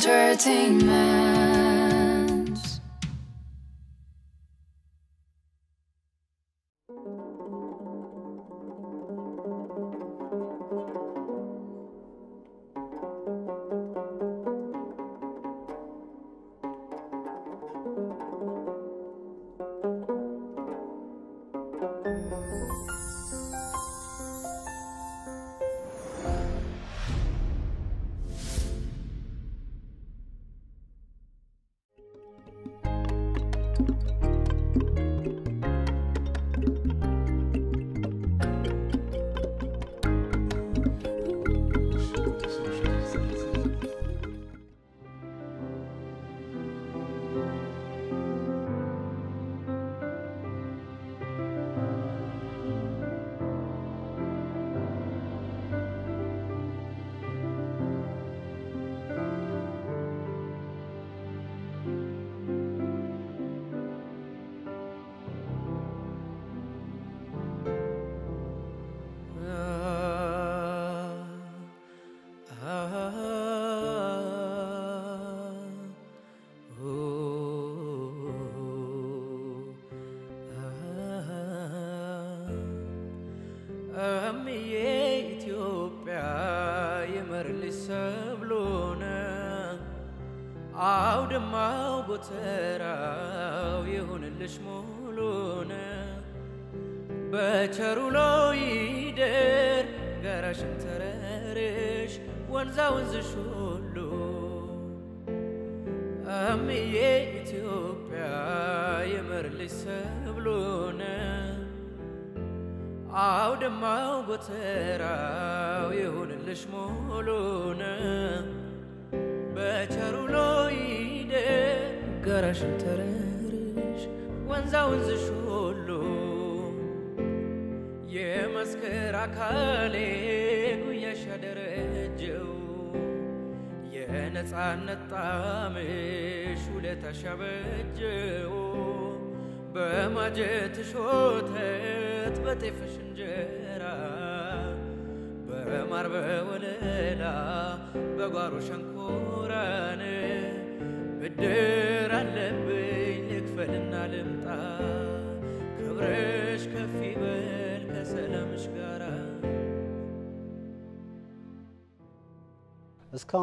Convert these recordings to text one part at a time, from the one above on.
entertainment.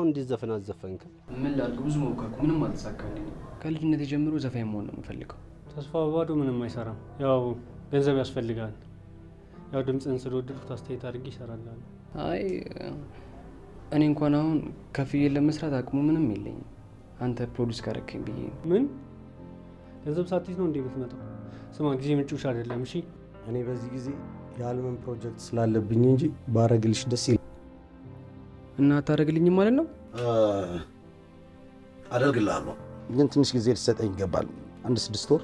እስካሁን እንዴት ዘፈን አዘፈንክም? ምን ላድርግ? ብዙ ሞከርኩ፣ ምንም አልተሳካልኝም። ከልጅነት ጀምሮ ዘፋኝ መሆን ነው የምፈልገው። ተስፋ በባዶ ምንም አይሰራም። ያው ገንዘብ ያስፈልጋል። ያው ድምፅን ስለወደድኩት አስተያየት አድርጌ ይሰራላሉ። አይ እኔ እንኳን አሁን ከፍዬ ለመስራት አቅሙ ምንም የለኝም። አንተ produce ካረከኝ ብዬ ነው። ምን ገንዘብ ሳትይዝ ነው እንዴ የምትመጣው? ስማ ጊዜ ምንጭሽ አይደለም። እሺ እኔ በዚህ ጊዜ የአልበም ፕሮጀክት ስላለብኝ እንጂ ባረግልሽ ደስ ይላል። እና አታደርግልኝም ማለት ነው? አደርግልሃለሁ፣ ግን ትንሽ ጊዜ ልትሰጠኝ ይገባል። አንድ ስድስት ወር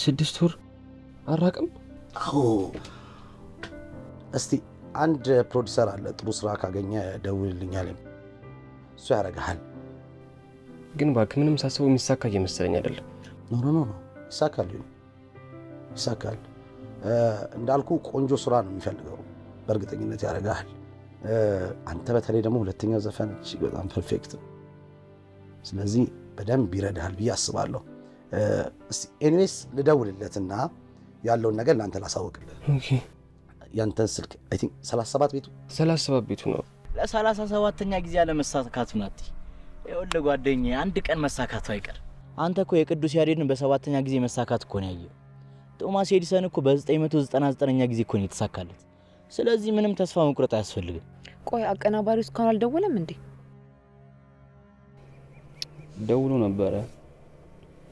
ስድስት ወር አራቅም። አዎ። እስቲ አንድ ፕሮዲሰር አለ፣ ጥሩ ስራ ካገኘ ደውልልኛል። እሱ ያደርግሃል። ግን እባክህ ምንም ሳስበው የሚሳካ እየመሰለኝ አይደለም። no no no፣ ይሳካል፣ ይሳካል። እንዳልኩ ቆንጆ ስራ ነው የሚፈልገው፣ በእርግጠኝነት ያደርግሃል። አንተ በተለይ ደግሞ ሁለተኛው ዘፈን እጅግ በጣም perfect ነው። ስለዚህ በደንብ ይረዳሃል ብዬ አስባለሁ። anyways ልደውልለትና ያለውን ነገር ለአንተ ላሳውቅልህ። ያንተን ስልክ I think 37 ቤቱ ሰላሳ ሰባት ቤቱ ነው። ለሰላሳ ሰባተኛ ጊዜ ያለመሳካቱ ናት። ይኸውልህ ጓደኛዬ አንድ ቀን መሳካቱ አይቀር። አንተ እኮ የቅዱስ ያሬድን በሰባተኛ ጊዜ መሳካት እኮ ነው ያየው። ቶማስ ኤዲሰን እኮ በ999ኛ ጊዜ እኮ ነው የተሳካለት። ስለዚህ ምንም ተስፋ መቁረጥ አያስፈልግም። ቆይ አቀናባሪው እስካሁን አልደወለም እንዴ? ደውሎ ነበረ።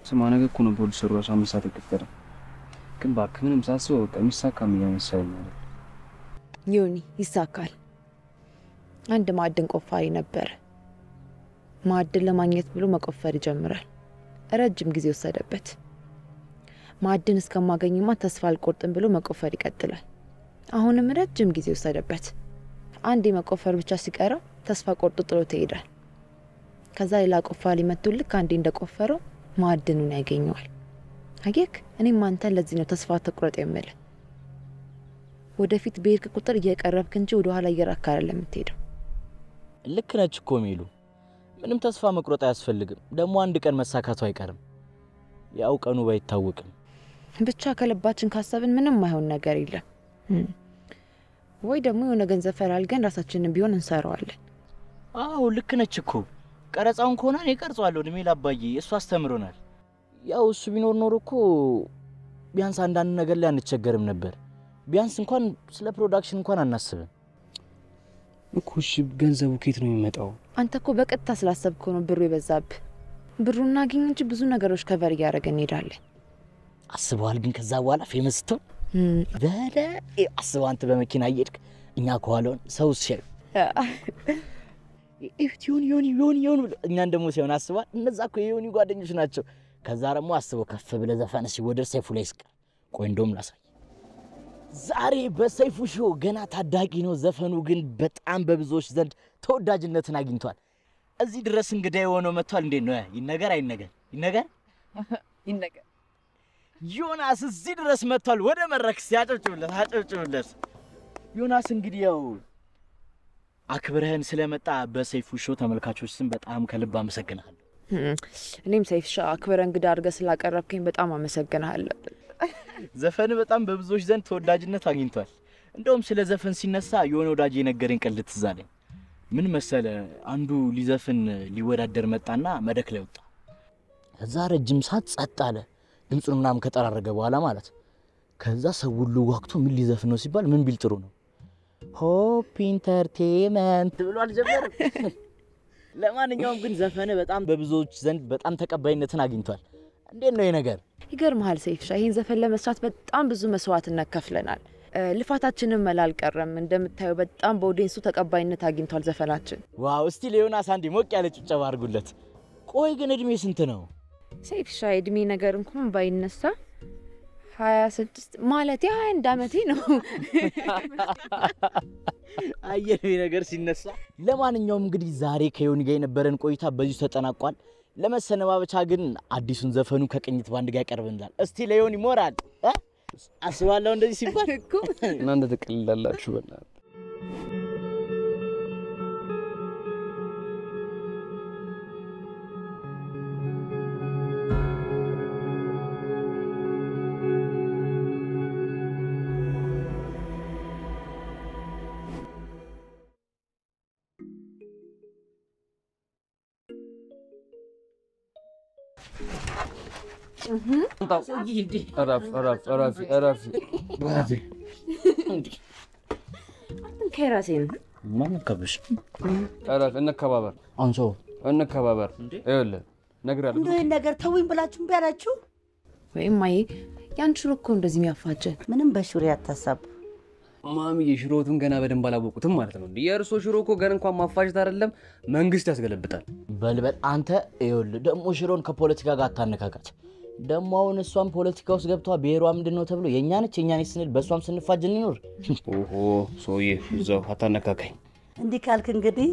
ስማ ነገ እኮ ነው ፕሮዲሰሩ ራሱ አምስት ሰዓት የቀጠረ። ግን እባክህ ምንም ሳስበው በቃ የሚሳካም እየመሰለኝ አይደል። ዮኒ ይሳካል። አንድ ማዕድን ቆፋሪ ነበረ። ማዕድን ለማግኘት ብሎ መቆፈር ይጀምራል። ረጅም ጊዜ ወሰደበት። ማዕድን እስከማገኝማ ተስፋ አልቆርጥም ብሎ መቆፈር ይቀጥላል። አሁንም ረጅም ጊዜ ወሰደበት። አንድ መቆፈር ብቻ ሲቀረው ተስፋ ቆርጦ ጥሎት ይሄዳል። ከዛ ሌላ ቆፋሪ መጥቶ ልክ አንዴ እንደቆፈረው ማዕድኑን ያገኘዋል። አየክ፣ እኔም አንተን ለዚህ ነው ተስፋ ተቁረጥ የምልህ። ወደፊት በሄድክ ቁጥር እየቀረብክ እንጂ ወደ ኋላ እየራክ አይደለም የምትሄደው። ልክ ነች እኮ ሚሉ። ምንም ተስፋ መቁረጥ አያስፈልግም። ደግሞ አንድ ቀን መሳካቱ አይቀርም። ያው ቀኑ ባይታወቅም ብቻ ከልባችን ካሰብን ምንም አይሆን ነገር የለም። ወይ ደግሞ የሆነ ገንዘብ ፈላልገን ራሳችንን ቢሆን እንሰራዋለን። አዎ ልክ ነች እኮ። ቀረጻውን ከሆነ እኔ ቀርጸዋለሁ። እድሜ ላባዬ እሱ አስተምሮናል። ያው እሱ ቢኖር ኖሮ እኮ ቢያንስ አንዳንድ ነገር ላይ አንቸገርም ነበር። ቢያንስ እንኳን ስለ ፕሮዳክሽን እንኳን አናስብም። እኮ እሺ፣ ገንዘቡ ከየት ነው የሚመጣው? አንተ እኮ በቀጥታ ስላሰብከው ነው ብሩ የበዛብህ። ብሩ እናገኝ እንጂ ብዙ ነገሮች cover እያደረገ እንሄዳለን። አስበዋል ግን ከዛ በኋላ famous ስትሆን በለ አስበው አንተ በመኪና እየሄድክ እኛ ከኋላውን ሰው ሲያዩ ይሁን ይሁን ይሁን ይሁን ብሎ እኛን ደግሞ ሲሆን አስበዋል። እነዛ እኮ የዮኒ ጓደኞች ናቸው። ከዛ ደግሞ አስበው ከፍ ብለህ ዘፈነ ሲወደድ ሰይፉ ላይ ስቀር ቆይ እንደውም ላሳይ። ዛሬ በሰይፉ ሾው ገና ታዳጊ ነው። ዘፈኑ ግን በጣም በብዙዎች ዘንድ ተወዳጅነትን አግኝቷል። እዚህ ድረስ እንግዳ የሆነው መጥቷል። እንዴት ነው ይነገር አይነገር? ይነገር ይነገር ዮናስ እዚህ ድረስ መጥቷል። ወደ መድረክ ሲያጨብጭብለት አጨብጭብለት። ዮናስ እንግዲህ ያው አክብረህን ስለመጣ በሰይፉ ሾው ተመልካቾች ስም በጣም ከልብ አመሰግናለሁ። እኔም ሰይፍ ሻ አክብረ እንግዳ አድርገህ ስላቀረብከኝ በጣም አመሰግንሃለሁ። ዘፈን በጣም በብዙዎች ዘንድ ተወዳጅነት አግኝቷል። እንደውም ስለ ዘፈን ሲነሳ የሆነ ወዳጅ የነገረኝ ቀልድ ትዝ አለኝ። ምን መሰለ፣ አንዱ ሊዘፍን ሊወዳደር መጣና መድረክ ላይ ወጣ። ከዛ ረጅም ሰዓት ጸጥ አለ፣ ድምፁን ምናምን ከጠራረገ በኋላ ማለት። ከዛ ሰው ሁሉ ዋክቶ ምን ሊዘፍን ነው ሲባል ምን ቢል ጥሩ ነው ሆፕ ኢንተርቴንመንት ብሎ አልጀመርም። ለማንኛውም ግን ዘፈን በጣም በብዙዎች ዘንድ በጣም ተቀባይነትን አግኝቷል። እንዴት ነው ይህ ነገር? ይገርመሃል ሰይፍሻ፣ ይህን ዘፈን ለመስራት በጣም ብዙ መስዋዕትነት ከፍለናል። ልፋታችንም መላ አልቀረም። እንደምታየው በጣም በ audience ኡ ተቀባይነት አግኝቷል ዘፈናችን። wow! እስቲ ለዮናስ አንዴ ሞቅ ያለ ጭብጨባ አድርጉለት። ቆይ ግን እድሜ ስንት ነው? ሰይፍሻ የእድሜ ነገር እንኳን ባይነሳ ሀያ ስድስት ማለት ሀያ አንድ አመቴ ነው። አየር ነገር ሲነሳ። ለማንኛውም እንግዲህ ዛሬ ከዮኒ ጋር የነበረን ቆይታ በዚሁ ተጠናቋል። ለመሰነባበቻ ግን አዲሱን ዘፈኑ ከቅኝት ባንድ ጋር ያቀርብንላል። እስቲ ለዮኒ ሞራል እ? አስባለሁ እንደዚህ ሲባል እናንተ ትቀልዳላችሁ በእናትህ። እንከባበር አንሶ እንከባበር። ይኸውልህ እነግርሃለሁ። ይህን ነገር ተውኝ ብላችሁ እምቢ አላችሁ? ወይም አይ ያን ሽሮ እኮ እንደዚህ የሚያፋጀን ምንም በሹሪ አታሳቡ። ማሚዬ ሽሮቱን ገና በደንብ አላወቁትም ማለት ነው። የእርሶ ሽሮ እኮ ገና እንኳን ማፋጀት አይደለም መንግስት ያስገለብጣል። በልበል አንተ። ይኸውልህ ደግሞ ሽሮን ከፖለቲካ ጋር አታነካካት። ደግሞ አሁን እሷም ፖለቲካ ውስጥ ገብቷ ብሔሯ ምንድን ነው ተብሎ የእኛ ነች የእኛ ነች ስንል በእሷም ስንፋጅ እንኖር። ኦሆ ሰውዬ እዛው አታነካካኝ እንዲህ ካልክ እንግዲህ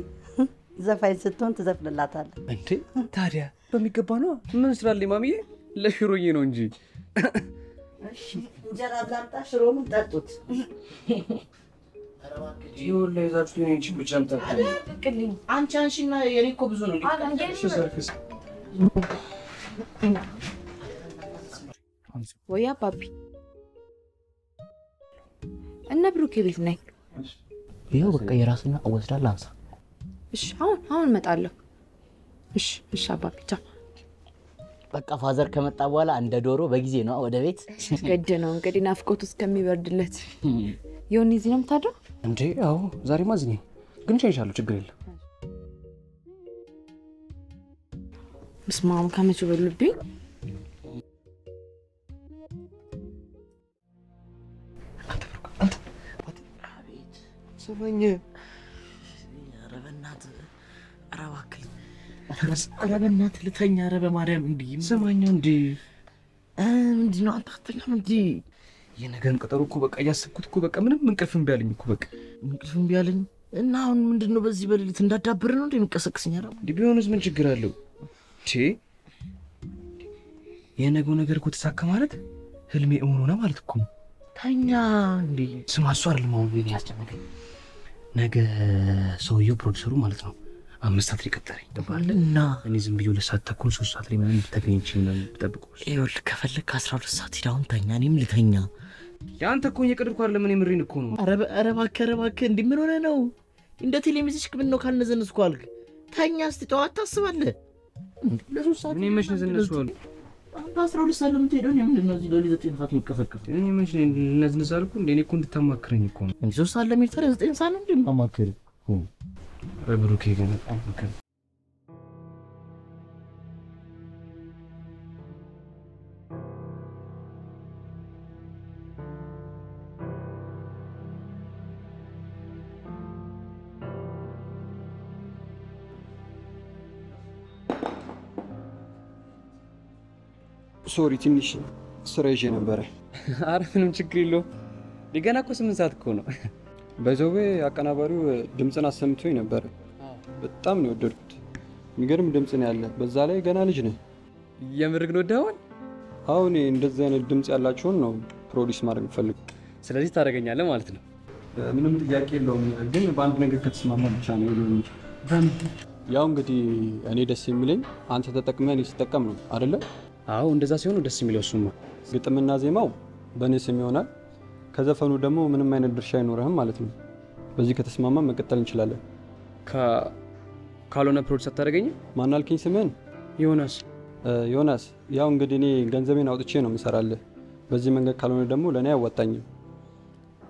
ዘፋኝ ስትሆን ትዘፍንላታለህ። እንዴ። ታዲያ በሚገባ ነው። ምን ስላለኝ ማሚዬ? ለሽሮዬ ነው እንጂ እንጀራ ብላምጣ፣ ሽሮንም ጠጡት። አንቺ አንቺና የኔ እኮ ብዙ ነው። ወይ አባቢ እነ ብሩኬ ቤት ነኝ። ይኸው በቃ የራስና እወስዳለሁ። አንሳ እሺ አሁን አሁን እመጣለሁ። እሺ እሺ አባቢ ቻው። በቃ ፋዘር ከመጣ በኋላ እንደ ዶሮ በጊዜ ነው ወደ ቤት። ገድ ነው እንግዲህ ናፍቆቱ እስከሚበርድለት። የሆነ እዚህ ነው የምታድረው? እንዴ? አዎ ዛሬማ እዚህ ነኝ፣ ግን ሸኝሻለሁ። ችግር የለም። ምስማም ከመቼ በሉብኝ። ስማኝ፣ ኧረ በእናትህ ኧረ እባክህ ኧረ በእናትህ ልተኛ። ኧረ በማርያም እንዲህ ስማኝ እንዴ እ ምንድን ነው አንተ አትተኛም እንዲ የነገን ቀጠሮ እኮ በቃ እያሰብኩት እኮ በቃ ምንም እንቅልፍ እምቢ አለኝ እኮ በቃ እንቅልፍ እምቢ አለኝ እና አሁን ምንድን ነው በዚህ በሌሊት እንዳዳብር ነው እንደሚቀሰቅስኝ? ኧረ እንዲህ ቢሆንስ ምን ችግር አለው? የነገው ነገር እኮ ተሳካ ማለት ህልሜ እውን ሆነ ማለት እኮ ነው። ተኛ እንዲ ስማ እሱ አይደለም አሁን ያስጨነቀኝ። ነገ ሰውየው ፕሮዲሰሩ ማለት ነው አምስት ሰዓት ላይ ቀጠረኝ ገባለህ? እና እኔ ዝም ብዬ ሁለት ሰዓት ተኩል ሶስት ሰዓት ላይ ምናምን ተገኝቼ ምናምን ይኸውልህ ከፈለግ ከአስራ ሁለት ሰዓት ሂድ አሁን ተኛ፣ እኔም ልተኛ። የአንተ እኮ እየቀደድኩ አይደለም እኔ ምሬን እኮ ነው። ኧረ በ- ኧረ እባክህ ኧረ እባክህ እንዲህ ምን ሆነህ ነው? እንደ ቴሌቪዥን ምን ነው ካልነዘነስኩ አልክ? ተኛ እስቲ ጠዋት ታስባለህ። ለሶስት ሰዓት እኔ መች ነዝነሱ አሉ አንተ አስራ ሁለት ሰዓት ለምትሄደው ምንድን ነው እዚህ ለሊት ዘጠኝ ሰዓት የምትቀሰቅሰው? እኔ መች ነዝነዝ አልኩ እንደ እኔ እኮ እንድታማክረኝ እኮ ነው። ሶስት ሰዓት ለመሄድ ታዲያ ዘጠኝ ሰዓት ነው እንጂ የማማክርህ። ኧረ ብሩኬ ግን በጣም sorry ትንሽ ስራ ይዤ ነበረ። አረ ምንም ችግር የለውም። ገና እኮ ስምንት ሰዓት እኮ ነው። በዘዌ አቀናባሪው ድምፅን አሰምቶኝ ነበረ። በጣም ነው የወደድኩት። የሚገርም ድምፅ ነው ያለ። በዛ ላይ ገና ልጅ ነህ። የምር ግን ወደኸዋል። አሁን እንደዚህ አይነት ድምፅ ያላቸውን ነው produce ማድረግ ፈልግ። ስለዚህ ታደርገኛለህ ማለት ነው። ምንም ጥያቄ የለውም። ግን በአንድ ነገር ከተስማማ ብቻ ነው ያው እንግዲህ እኔ ደስ የሚለኝ አንተ ተጠቅመህ እኔ ስጠቀም ነው አይደለ? አዎ እንደዛ ነው ደስ የሚለው። እሱማ ግጥምና ዜማው በእኔ ስም ይሆናል። ከዘፈኑ ደግሞ ምንም አይነት ድርሻ አይኖርህም ማለት ነው። በዚህ ከተስማማ መቀጠል እንችላለን። ካልሆነ produce አታደርገኝም? ማን አልከኝ ስምህን? ዮናስ። ዮናስ ያው እንግዲህ እኔ ገንዘቤን አውጥቼ ነው የምሰራልህ። በዚህ መንገድ ካልሆነ ደግሞ ለእኔ አያዋጣኝም።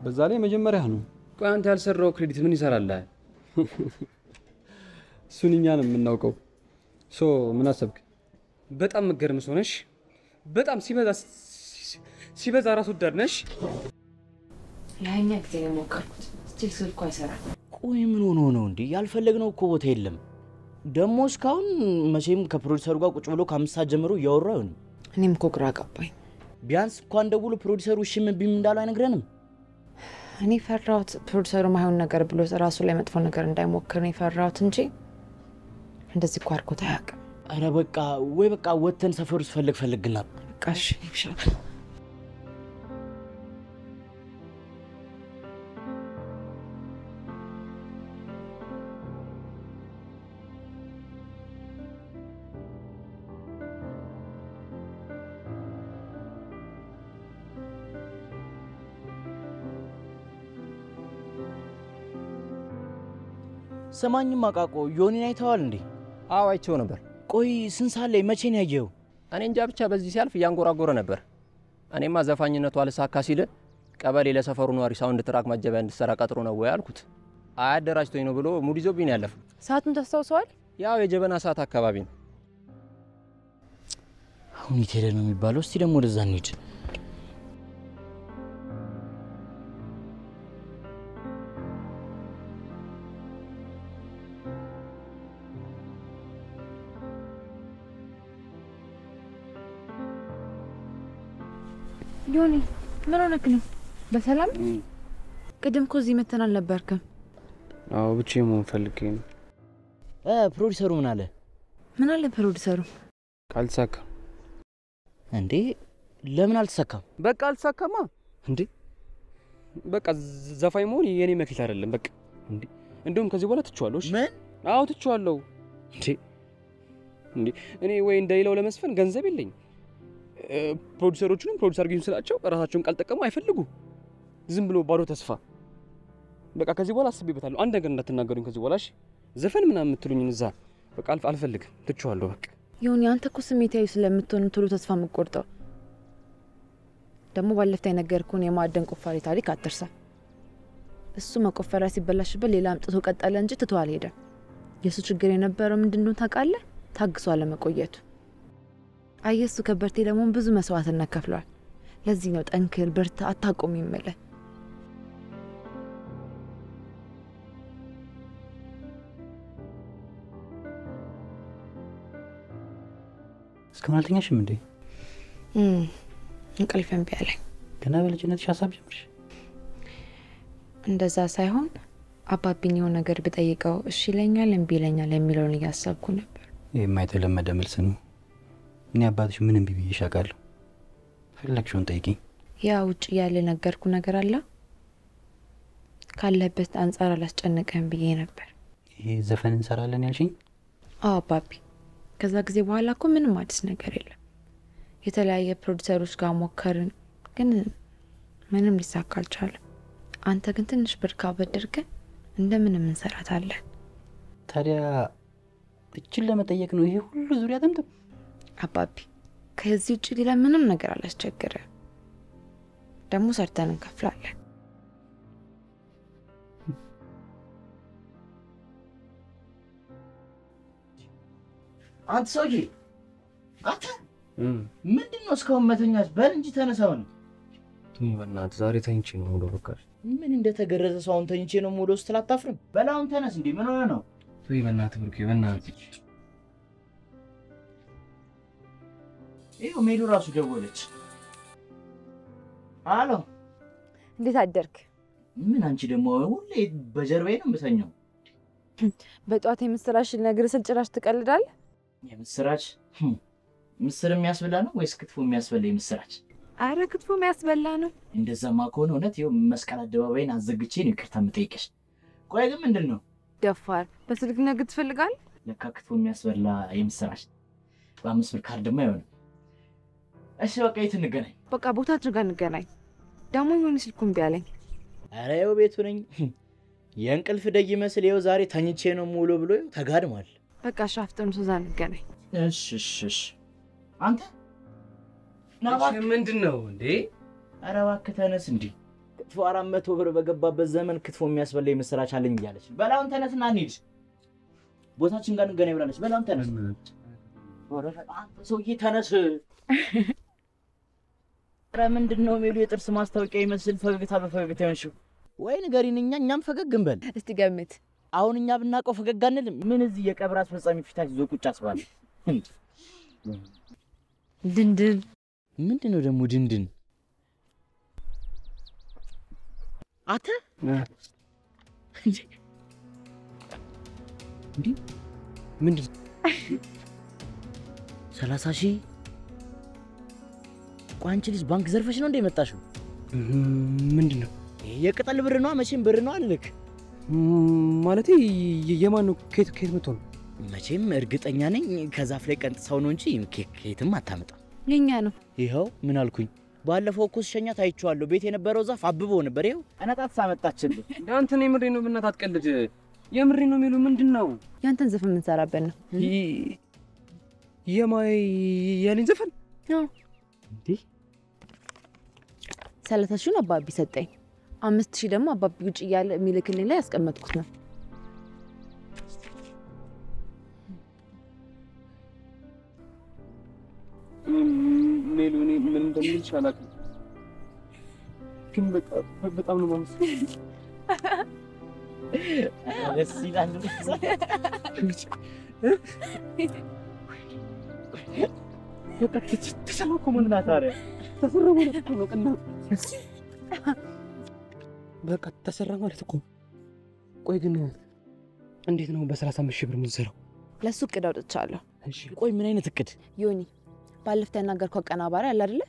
በዛ ላይ መጀመሪያ ነው። ቆይ አንተ ያልሰራው credit ምን ይሰራልሃል? እሱን እኛ ነው የምናውቀው። so ምን አሰብክ? በጣም መገርም ሰው ነሽ። በጣም ሲበዛ ሲበዛ ራስ ወዳድ ነሽ። ለመቶኛ ጊዜ ነው የሞከርኩት። still ስልኩ አይሰራም። ቆይ ምን ሆኖ ነው እንዴ? ያልፈለግነው እኮ ቦታ የለም። ደግሞ እስካሁን መቼም ከፕሮዲሰሩ ጋር ቁጭ ብሎ ከአምስት ሰዓት ጀምሮ እያወራ አይሆንም። እኔም እኮ ግራ ገባኝ። ቢያንስ እንኳን ደውሎ ፕሮዲሰሩ እሺ ምን ቢም እንዳሉ አይነግረንም። እኔ ፈራሁት ፕሮዲሰሩ ማይሆን ነገር ብሎ ራሱ ላይ መጥፎ ነገር እንዳይሞክር ነው የፈራሁት እንጂ እንደዚህ እኮ አድርጎት አያውቅም። አረ በቃ ወይ በቃ ወተን ሰፈር ውስጥ ፈልግ ፈልግና በቃ እሺ ይሻላል። ሰማኝም አቃቆ ዮኒን አይተዋል እንዴ? አዎ አይቼው ነበር። ቆይ ስንት ሰዓት ላይ መቼ ነው ያየው? እኔ እንጃ ብቻ በዚህ ሲያልፍ እያንጎራጎረ ነበር። እኔማ ዘፋኝነቱ አልሳካ ሲል ቀበሌ ለሰፈሩ ነዋሪ soundtrack ማጀቢያ እንድሰራ ቀጥሮ ነው ወይ አልኩት። አያደራጅቶኝ ነው ብሎ mood ይዞብኝ ነው ያለፈው። ሰዓቱን ታስታውሰዋል? ያው የጀበና ሰዓት አካባቢ ነው። አሁን የት ሄደ ነው የሚባለው? እስቲ ደግሞ ወደዛ እንሂድ። ዮኒ ምን ሆነክ ነው? በሰላም ቅድም እኮ እዚህ መተህ አልነበርክም? አዎ ብቻዬን መሆን ፈልጌ ነው። እ ፕሮዲሰሩ ምን አለ? ምን አለ ፕሮዲሰሩ? አልተሳካም። እንዴ ለምን አልተሳካም? በቃ አልተሳካማ። እንዴ በቃ ዘፋኝ መሆን የኔ መክሊት አይደለም። በቃ እንዴ እንደውም ከዚህ በኋላ ትቼዋለሁ። እሺ ምን? አዎ ትቼዋለሁ። እንዴ እንዴ እኔ ወይ እንደሌላው ለመዝፈን ገንዘብ የለኝ። ፕሮዲሰሮቹንም produce አድርጉኝ ስላቸው ራሳቸውን ካልጠቀሙ አይፈልጉ። ዝም ብሎ ባዶ ተስፋ። በቃ ከዚህ በኋላ አስቤበታለሁ። አንድ ነገር እንዳትናገሩኝ ከዚህ በኋላ እሺ። ዘፈን ምናምን የምትሉኝን እዛ በቃ አልፈልግም። ትቼዋለሁ በቃ ዮኒ አንተ እኮ ስሜታዊ ስለምትሆን ቶሎ ተስፋ የምትቆርጠው። ደግሞ ባለፈው የነገርኩህን የማዕድን ቁፋሮ ታሪክ አትርሳ። እሱ መቆፈሪያ ሲበላሽበት ሌላ አምጥቶ ቀጠለ እንጂ ትቶ አልሄደም። የእሱ ችግር የነበረው ምንድን ነው ታውቃለህ? ታግሶ አለመቆየቱ። አየህ እሱ ከበርቴ ደግሞ ብዙ መስዋዕትነት ከፍሏል። ለዚህ ነው ጠንክር፣ በርታ፣ አታቆም የምልህ። እስካሁን አልተኛሽም እንዴ? እንቅልፍ እምቢ አለኝ። ገና በልጅነትሽ ሀሳብ ጀምርሽ? እንደዛ ሳይሆን አባቢኝ የሆነ ነገር ብጠይቀው እሺ ይለኛል እምቢ ይለኛል የሚለውን እያሰብኩ ነበር። ይህማ የተለመደ መልስ ነው። እኔ አባትሽ ምን እምቢ ብዬሽ አውቃለሁ? ፈለግሽውን ጠይቂኝ። ያ ውጭ ያለ ነገርኩ ነገር አለ ካለበት አንጻር አላስጨነቀህም ብዬ ነበር። ይሄ ዘፈን እንሰራለን ያልሽኝ? አዎ አባቢ፣ ከዛ ጊዜ በኋላ እኮ ምንም አዲስ ነገር የለም። የተለያየ ፕሮዲሰሮች ጋር ሞከርን፣ ግን ምንም ሊሳካ አልቻለም። አንተ ግን ትንሽ ብር ካበደርከን እንደምንም እንሰራታለን። ታዲያ እችን ለመጠየቅ ነው ይሄ ሁሉ ዙሪያ ጥምጥም? አባቢ፣ ከዚህ ውጭ ሌላ ምንም ነገር አላስቸግረ። ደግሞ ሰርተን እንከፍላለን። አንተ ሰውዬ አንተ ምንድን ነው እስካሁን መተኛት? በል እንጂ ተነሳው ነው። በእናትህ ዛሬ ተኝቼ ነው ሙሉ በቃ ምን እንደተገረዘ ሰው አሁን ተኝቼ ነው ሙሉ ስትል አታፍርም? አሁን ተነስ። እንዴ ምን ሆነ ነው? በእናትህ ብሩኬ፣ በእናትህ ይኸው ሜሉ ራሱ ደወለች። አሎ እንዴት አደርክ? ምን አንቺ ደግሞ ሁሌ በጀርባዬ ነው የምተኛው። በጠዋት የምስራች ልነግርህ ስል ጭራሽ ትቀልዳለህ። የምስራች ህም፣ ምስር የሚያስበላ ነው ወይስ ክትፎ የሚያስበላ የምስራች? አረ ክትፎ የሚያስበላ ነው። እንደዛማ ከሆነ እውነት ይኸው መስቀል አደባባይን አዘግቼ ነው ይቅርታ የምጠይቅሽ። ቆይ ግን ምንድን ነው ደፋር፣ በስልክ ነግር ትፈልጋለህ? ለካ ክትፎ የሚያስበላ የምስራች በአምስት ብር ካርድማ አይሆንም። እሺ በቃ የት እንገናኝ? በቃ ቦታ አድርጋ እንገናኝ። ደግሞ የሆነ ስልኩ እምቢ አለኝ። ኧረ ይኸው ቤቱ ነኝ። የእንቅልፍ ደግ ይመስል ይኸው ዛሬ ተኝቼ ነው ሙሉ ብሎ ይኸው ተጋድሟል። በቃ ሻፍጠኑ ሶዛ እንገናኝ። እሺ እሺ እሺ። አንተ ምንድን ነው እንዴ? ኧረ እባክህ ተነስ። እንዲህ ክትፎ አራት መቶ ብር በገባበት ዘመን ክትፎ የሚያስበላ የምስራች አለኝ እያለች በላውን ተነስና እንሂድ። ቦታችን ጋር እንገናኝ ብላለች። በላውን ተነስ። ሰውዬ ተነስ። ኧረ ምንድን ነው የሚሉ የጥርስ ማስታወቂያ ይመስል ፈገግታ በፈገግታ ይሆንሽው? ወይ ንገሪን፣ እኛ እኛም ፈገግ እንበል። እስቲ ገምት። አሁን እኛ ብናውቀው ፈገግ አንልም። ምን እዚህ የቀብር አስፈጻሚ ፊታች ይዞ ቁጭ አስባለ። ድንድን ምንድን ነው ደግሞ ድንድን? አተ ምንድን ሰላሳ ሺህ ቆይ አንቺ ልጅ ባንክ ዘርፈሽ ነው እንደ የመጣሽው? ምንድን ነው የቅጠል ብር ነዋ። መቼም ብር ነው አልክ። ማለቴ የማን ነው? ከየት ከየት መጥቶ ነው? መቼም እርግጠኛ ነኝ ከዛፍ ላይ ቀንጥሰው ነው እንጂ ከየትም አታመጣም። የኛ ነው። ይኸው ምን አልኩኝ? ባለፈው እኮ ስሸኛት አይቼዋለሁ። ቤት የነበረው ዛፍ አብቦ ነበር። ይኸው እነጣት ሳመጣችልህ። አንተ ነው የምሬ ነው። ብናት አትቀልድ። የምሬ ነው የሚሉ ምንድን ነው? ያንተን ዘፈን የምንሰራበት ነው። የማይ ያለኝ ዘፈን እንዴ ሰላሳ ሺውን አባቢ ሰጠኝ። አምስት ሺህ ደግሞ አባቢ ውጭ እያለ የሚልክልኝ ላይ ያስቀመጥኩት ነው። እኔ ምን እንደምልሽ አላውቅም፣ ግን በቃ በጣም ነው የማመሰግነው። ደስ ይላል። በቃ ተሰራ ማለት እኮ ነው። ቅና በቃ ተሰራ ማለት እኮ። ቆይ ግን እንዴት ነው በሰላሳ አምስት ሺህ ብር የምንሰራው? ለእሱ እቅድ አውጥቻለሁ። ቆይ ምን አይነት እቅድ? ዮኒ ባለፈው ያናገርከው አቀናባሪ አለ አይደለ?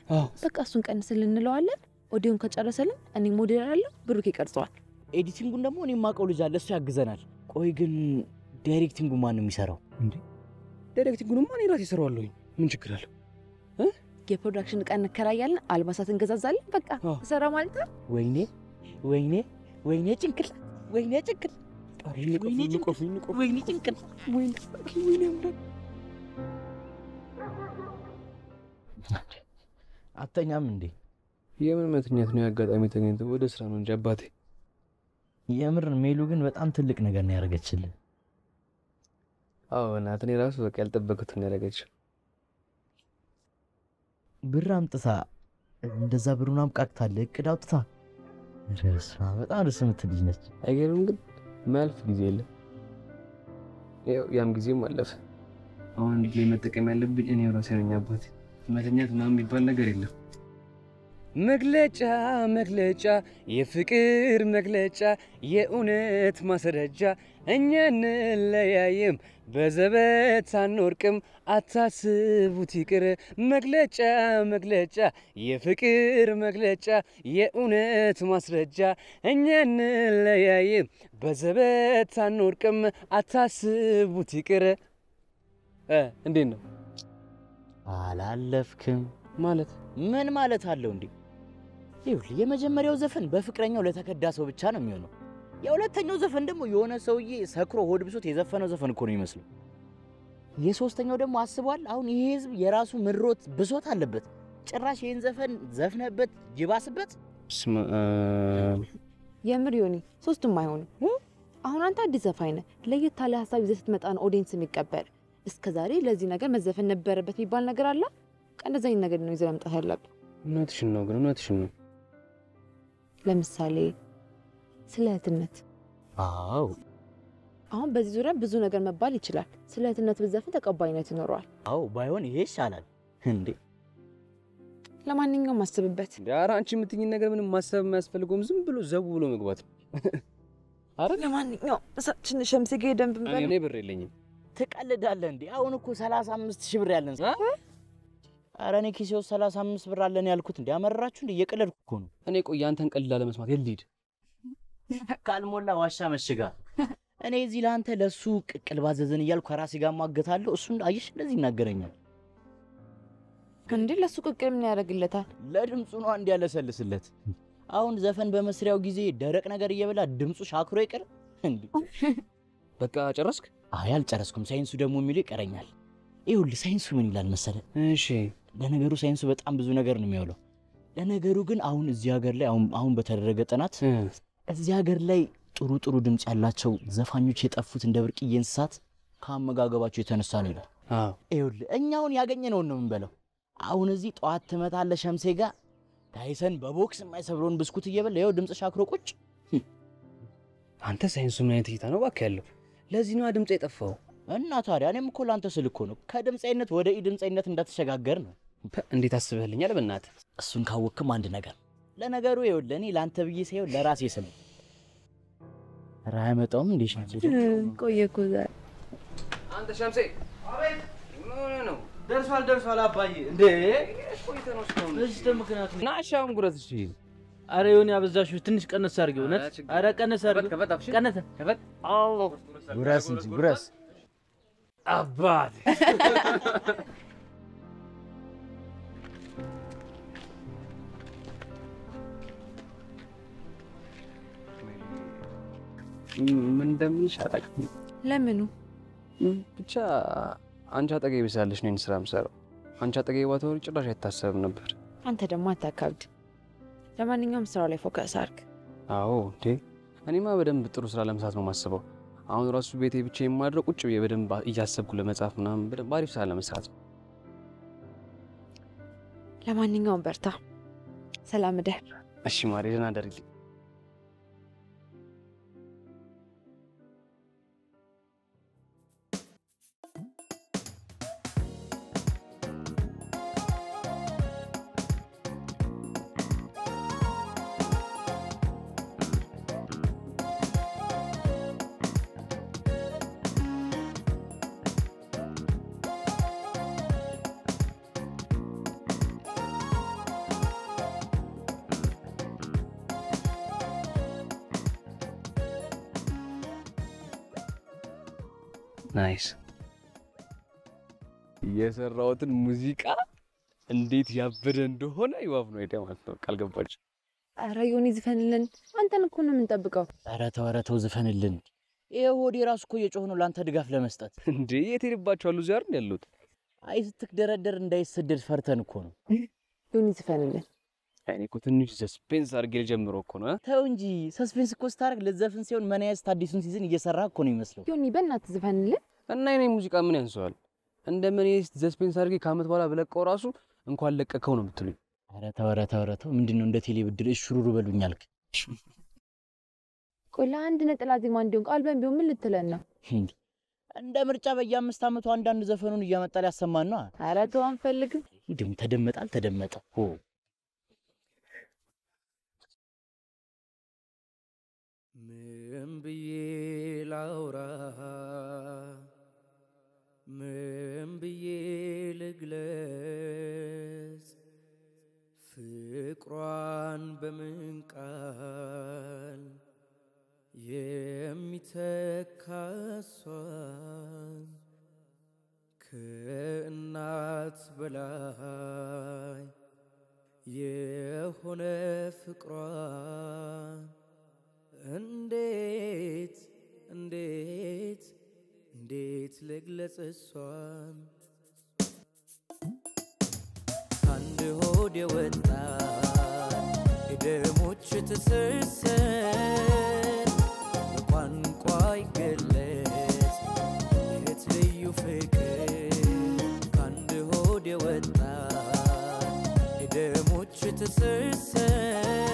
በቃ እሱን ቀንስልን እንለዋለን። ኦዲዮን ከጨረሰልን እኔ ሞዴል አለሁ፣ ብሩክ ይቀርጸዋል። editing ኡን ደግሞ እኔ የማውቀው ልጅ አለ፣ እሱ ያግዘናል። ቆይ ግን directing ኡ ማን ነው የሚሰራው? directing ኡንማ እኔ ራሴ እሰራዋለሁኝ። ምን ችግር አለው? የ production እቃ እንከራያለን፣ አልባሳት እንገዛዛለን። በቃ ሰራ ማለት ነው። ወይኔ ወይኔ ወይኔ ጭንቅል ወይኔ ጭንቅል ወይኔ ጭንቅል ወይኔ ጭንቅል ወይኔ አምላክ አተኛም እንዴ? የምን መተኛት ነው? የአጋጣሚ ተገኝቶ ወደ ስራ ነው እንጂ አባቴ። የምር ሜሉ ግን በጣም ትልቅ ነገር ነው ያደረገችልህ። አዎ እናት፣ እኔ ራሱ በቃ ያልጠበቅኩትን ነው ያደረገችው። ብር አምጥታ እንደዛ ብሩን አምቃቅታለህ፣ እቅድ አውጥታ በጣም ደስ የምትል ልጅ ነች። አይገርም? ግን ማያልፍ ጊዜ የለም። ያም ጊዜም አለፈ። አሁን ላይ መጠቀም ያለብኝ እኔ ራሴ ነኝ አባቴ። መተኛት ምናምን የሚባል ነገር የለም። መግለጫ መግለጫ የፍቅር መግለጫ የእውነት ማስረጃ። እኛ እንለያይም በዘበት አንወርቅም አታስቡት ይቅር። መግለጫ መግለጫ የፍቅር መግለጫ የእውነት ማስረጃ። እኛ እንለያይም በዘበት አንወርቅም አታስቡት ይቅር። እንዴት ነው? አላለፍክም። ማለት ምን ማለት አለው እንዴ? ይኸውልህ የመጀመሪያው ዘፈን በፍቅረኛው ለተከዳ ሰው ብቻ ነው የሚሆነው። የሁለተኛው ዘፈን ደግሞ የሆነ ሰውዬ ሰክሮ ሆድ ብሶት የዘፈነው ዘፈን እኮ ነው የሚመስለው። የሶስተኛው ደግሞ አስቧል። አሁን ይሄ ህዝብ የራሱ ምሮት ብሶት አለበት። ጭራሽ ይህን ዘፈን ዘፍነበት ይባስበት። የምር ዮኒ ሶስቱም አይሆንም። አሁን አንተ አዲስ ዘፋኝ ነህ። ለየት ያለ ሀሳብ ይዘህ ስትመጣ ነው audience የሚቀበል። እስከ ዛሬ ለዚህ ነገር መዘፈን ነበረበት የሚባል ነገር አለ? አይነት ነገር ነው ይዘህ መምጣት ያለብህ። እውነትሽን ነው ግን እውነትሽን ነው። ለምሳሌ ስለ እህትነት። አዎ አሁን በዚህ ዙሪያ ብዙ ነገር መባል ይችላል። ስለ እህትነት ብዘፍን ተቀባይነት ይኖረዋል። አዎ ባይሆን ይሄ ይሻላል እንዴ። ለማንኛውም አስብበት። ኧረ አንቺ የምትይኝ ነገር ምንም ማሰብ የማያስፈልገውም ዝም ብሎ ዘው ብሎ መግባት ነው። አረ ለማንኛውም እሳችን ሸምሴ ጋ እኔ ብር የለኝም። ትቀልዳለህ እንዴ? አሁን እኮ 35 ሺህ ብር ያለን ሰው ኧረ እኔ ኪሴ ውስጥ 35 ብር አለን ያልኩት እንዴ? አመረራችሁ እንዴ? እየቀለድኩ እኮ ነው። እኔ ቆይ አንተን ቀልድ ላለመስማት የት ልሂድ? ካልሞላ ዋሻ መሽጋ እኔ እዚህ ለአንተ ለእሱ ቅቅል ባዘዘን እያልኩ ከራሴ ጋር ማገታለሁ። እሱ አየሽ እንደዚህ ይናገረኛል። እንዴ ለእሱ ቅቅል ምን ያደርግለታል? ለድምፁ ነው እንዲያለሰልስለት። አሁን ዘፈን በመስሪያው ጊዜ ደረቅ ነገር እየበላ ድምፁ ሻክሮ ይቅር እንዴ? በቃ ጨረስክ? አይ አልጨረስኩም። ሳይንሱ ደግሞ የሚለው ይቀረኛል። ይኸውልህ ሳይንሱ ምን ይላል መሰለ? እሺ ለነገሩ ሳይንሱ በጣም ብዙ ነገር ነው የሚያውለው። ለነገሩ ግን አሁን እዚህ ሀገር ላይ አሁን በተደረገ ጥናት እዚህ ሀገር ላይ ጥሩ ጥሩ ድምፅ ያላቸው ዘፋኞች የጠፉት እንደ ብርቅዬ እንስሳት ከአመጋገባቸው የተነሳ ነው ይላል። ይኸውልህ እኛ አሁን ያገኘነውን ነው የምንበለው። አሁን እዚህ ጠዋት ትመጣለህ ሸምሴ ጋር ታይሰን በቦክስ የማይሰብረውን ብስኩት እየበላ ይኸው ድምፅ ሻክሮ ቁጭ። አንተ ሳይንሱ ምን አይነት እይታ ነው እባክህ ያለው? ለዚህ ነዋ ድምፅ የጠፋው። እና ታዲያ እኔም እኮ ለአንተ ስል እኮ ነው ከድምፃዊነት ወደ ኢ ድምፃዊነት እንዳትሸጋገር ነው። እንዴት አስበህልኛል? በእናትህ እሱን ካወቅክም አንድ ነገር ለነገሩ ይኸውልህ እኔ ለአንተ ብዬ ሳይሆን ለራሴ ስል ኧረ አያመጣውም እንዴ? ሸምሴ ቆየ እኮ ዛሬ። አንተ ሆነህ ነው? ደርሷል ደርሷል አባዬ። እንዴ? እሺ ደግሞ ምክንያቱ ና አሻውን ጉረት እሺ። አረ የሆነ ያበዛሽው ትንሽ ቀነስ አድርጊው። እውነት? አረ ቀነስ አድርጊው። ቀነሰ። ጉረስ እንጂ ጉረስ። አባት ምን እንደምልሽ አላውቅም። ለምኑ ብቻ አንቺ አጠገቤ ሳለሽ ነው ስራ የምሰራው። አንቺ አጠገቤ ባትኖሪ ጭራሽ አይታሰብም ነበር። አንተ ደግሞ አታካብድ። ለማንኛውም ስራው ላይ focus አድርግ። አዎ እንዴ እኔማ በደንብ ጥሩ ስራ ለመስራት ነው የማስበው። አሁን ራሱ ቤቴ ብቻ የማድረው ቁጭ ብዬ በደንብ እያሰብኩ ለመጻፍ ምናምን በደንብ አሪፍ ስራ ለመስራት ነው። ለማንኛውም በርታ። ሰላም እደር። እሺ ማሬ ደህና እደሪልኝ። nice የሰራሁትን ሙዚቃ እንዴት ያበደ እንደሆነ ይዋብ ነው ሄደ ማለት ነው። ቃል ገባች። ኧረ ዮኒ ዝፈንልን። አንተን እኮ ነው የምንጠብቀው። ኧረ ተው ኧረ ተው ዝፈንልን። ይሄ ሆዴ ራሱ እኮ እየጮኸ ነው ለአንተ ድጋፍ ለመስጠት። እንዴ የት ሄድባቸዋሉ? እዚያ አይደል ያሉት? አይ ስትክደረደር እንዳይሰደድ ፈርተን እኮ ነው። ዮኒ ዝፈንልን። እኔ እኮ ትንሽ suspense አድርጌ ልጀምረው እኮ ነው። ተው እንጂ suspense እኮ ስታደርግ ልትዘፍን ሲሆን Money Heist አዲሱን season እየሰራ እኮ ነው ይመስለው። ዮኒ በእናትህ ዝፈንልን። እና የኔ ሙዚቃ ምን ያንሰዋል? እንደ Money Heist suspense አድርጌ ከአመት በኋላ በለቀው ራሱ እንኳን ለቀቀው ነው የምትሉኝ። ኧረ ተው ኧረ ተው ኧረ ተው ምንድን ነው እንደ ቴሌ ብድር እሽሩሩ በሉኝ አልክ። ቆይ ለአንድ ነጠላ ዜማ እንዲሆን አልበም ቢሆን ምን ልትለን ነው? እንደ ምርጫ በየአምስት ዓመቱ አንዳንድ ዘፈኑን እያመጣ ሊያሰማን ነው። ኧረ ተው አንፈልግም። ደግሞ ተደመጠ ምን ብዬ ላውራ ምን ልግለጽ። ፍቅሯን በምን ቃል የሚተካሷን ከእናት በላይ የሆነ ፍቅሯን እንዴት እንዴት እንዴት ልግለጽ እሷን? አንድ ሆድ የወጣ የደሞች ትስስር በቋንቋ ይገለጽ የት ልዩ ፍቅር? ከአንድ ሆድ የወጣ የደሞች ትስስር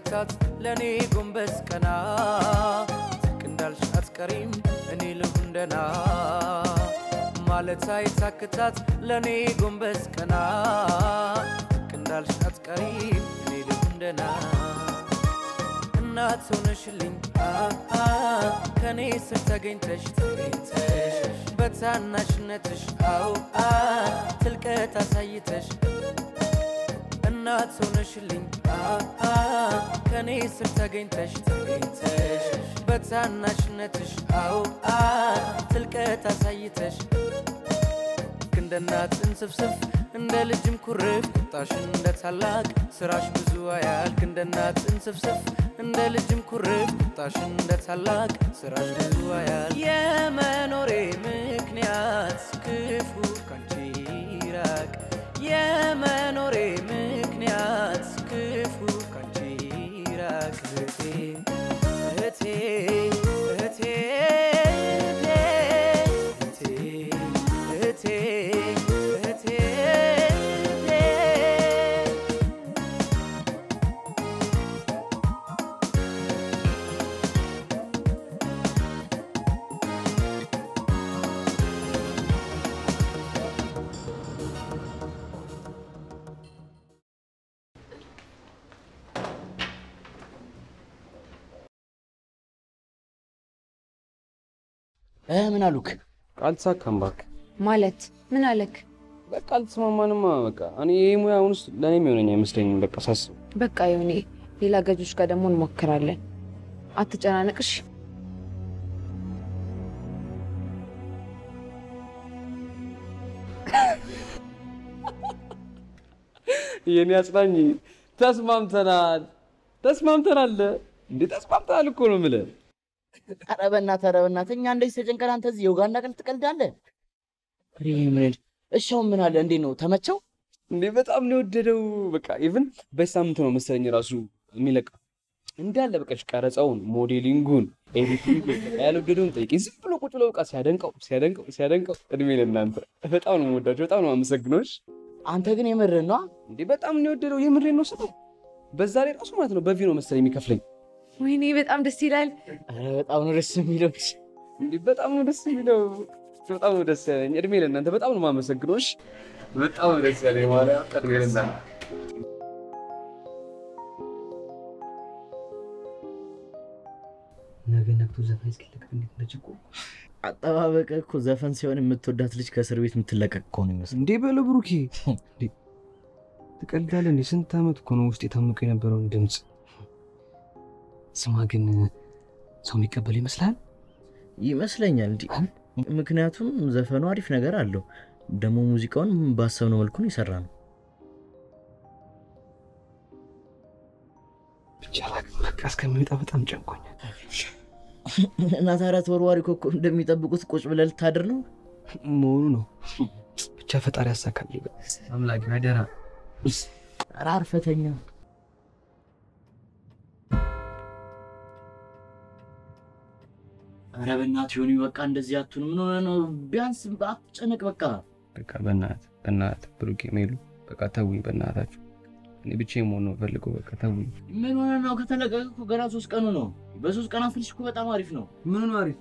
ታክታት ለእኔ ጎንበስ ቀና። ዝቅ እንዳልሽ አትቀሪም እኔ ልሁን ደና ማለታይ ታክታት ለእኔ ጎንበስ ቀና። ዝቅ እንዳልሽ አትቀሪም እኔ ልሁን ደና እናት ሆነሽልኝ ከኔ ስር ተገኝተሽ ተገኝተሽ በታናሽነትሽ አው ትልቀት አሳይተሽ እናት ሆነሽልኝ። ከኔ ስር ተገኝተሽ ተገኝተሽ በታናሽነትሽ አው ትልቀት አሳይተሽ። እንደ እናት እንስፍስፍ እንደ ልጅም ኩርፍ ቁጣሽን እንደ ታላቅ ስራሽ ብዙ አያልክ እንደ እናት እንስፍስፍ እንደ ልጅም ኩርፍ ቁጣሽን እንደ ታላቅ ስራሽ ብዙ አያልክ የመኖሬ ምክንያት ክፉ ካንቺ ይራቅ። የመኖሬ ምክንያት እህቴ ምን አሉክ? አልተሳካም እባክህ። ማለት ምን አለክ? በቃ አልተስማማንማ። በቃ እኔ ይሄ ሙያ አሁን ውስጥ ለእኔ የሚሆነኝ አይመስለኝም። በቃ ሳስብ በቃ ይሁኔ፣ ሌላ ገጆች ጋር ደግሞ እንሞክራለን። አትጨናነቅሽ። የኔ አጽናኝ ተስማምተናል፣ ተስማምተናል። እንዴ ተስማምተናል እኮ ነው የምልህ። ኧረ በእናትህ ኧረ በእናትህ እኛ እንደዚህ ተጨንቀን አንተ እዚህ የኡጋንዳ ቀልድ ትቀልዳለህ? እሺ፣ አሁን ምን አለ? እንዴት ነው ተመቸው? እንዴ በጣም ነው የወደደው። በቃ even በሳምንት ነው መሰለኝ ራሱ የሚለቀው እንዳለ በቃ ቀረጻውን፣ modeling ኡን፣ editing ኡን ያልወደደውን ጠይቄ ዝም ብሎ ቁጭ ብሎ በቃ ሲያደንቀው ሲያደንቀው ሲያደንቀው እድሜ ለእናንተ። በጣም ነው የምወዳቸው፣ በጣም ነው አመሰግኖች። አንተ ግን የምርህን ነዋ? እንዴ በጣም ነው የወደደው። የምሬን ነው ስጠው። በዛ ላይ ራሱ ማለት ነው በቪ ነው መሰለኝ የሚከፍለኝ። ወይኔ በጣም ደስ ይላል። ኧረ በጣም ነው ደስ የሚለው። እንዴ በጣም ነው ደስ የሚለው። በጣም ነው ደስ ያለኝ። እድሜ ለእናንተ። በጣም ነው የማመሰግኖች። በጣም ነው ደስ ያለኝ እድሜ ለእናንተ። ነገ ነግቶ ዘፈን እስኪለቀቅ እንዴት እንደጭቆ አጠባበቀ እኮ ዘፈን ሲሆን የምትወዳት ልጅ ከእስር ቤት የምትለቀቅ እኮ ነው ይመስል። እንዴ በለው ብሩኬ፣ እንዴ ትቀልዳለህ እንዴ? ስንት ዓመት እኮ ነው ውስጥ የታመቀ የነበረውን ድምፅ። ስማ ግን ሰው የሚቀበል ይመስላል? ይመስለኛል እንዲ ምክንያቱም ዘፈኑ አሪፍ ነገር አለው። ደግሞ ሙዚቃውን ባሰብነው መልኩ ነው የሰራ ነው። ብቻ በቃ እስከሚወጣ በጣም ጨንቆኛል። እና ታዲያ ተወርዋሪ ኮከብ እንደሚጠብቁት ቁጭ ብለህ ልታድር ነው መሆኑ ነው። ብቻ ፈጣሪ ያሳካል። አምላክ አደራ። ኧረ ኧረ በእናትህ ዮኒ በቃ እንደዚህ አትሁን። ምን ሆነህ ነው? ቢያንስ አትጨነቅ። በቃ በቃ በእናት በእናት ብሩኬ ሜሉ በቃ ተውኝ በእናታችሁ። እኔ ብቻዬን መሆን ነው ፈልገው። በቃ ተውኝ። ምን ሆነ ነው? ከተለቀቀ እኮ ገና ሶስት ቀኑ ነው። በሶስት ቀናት ፍልሽ እኮ በጣም አሪፍ ነው። ምን ነው አሪፍ?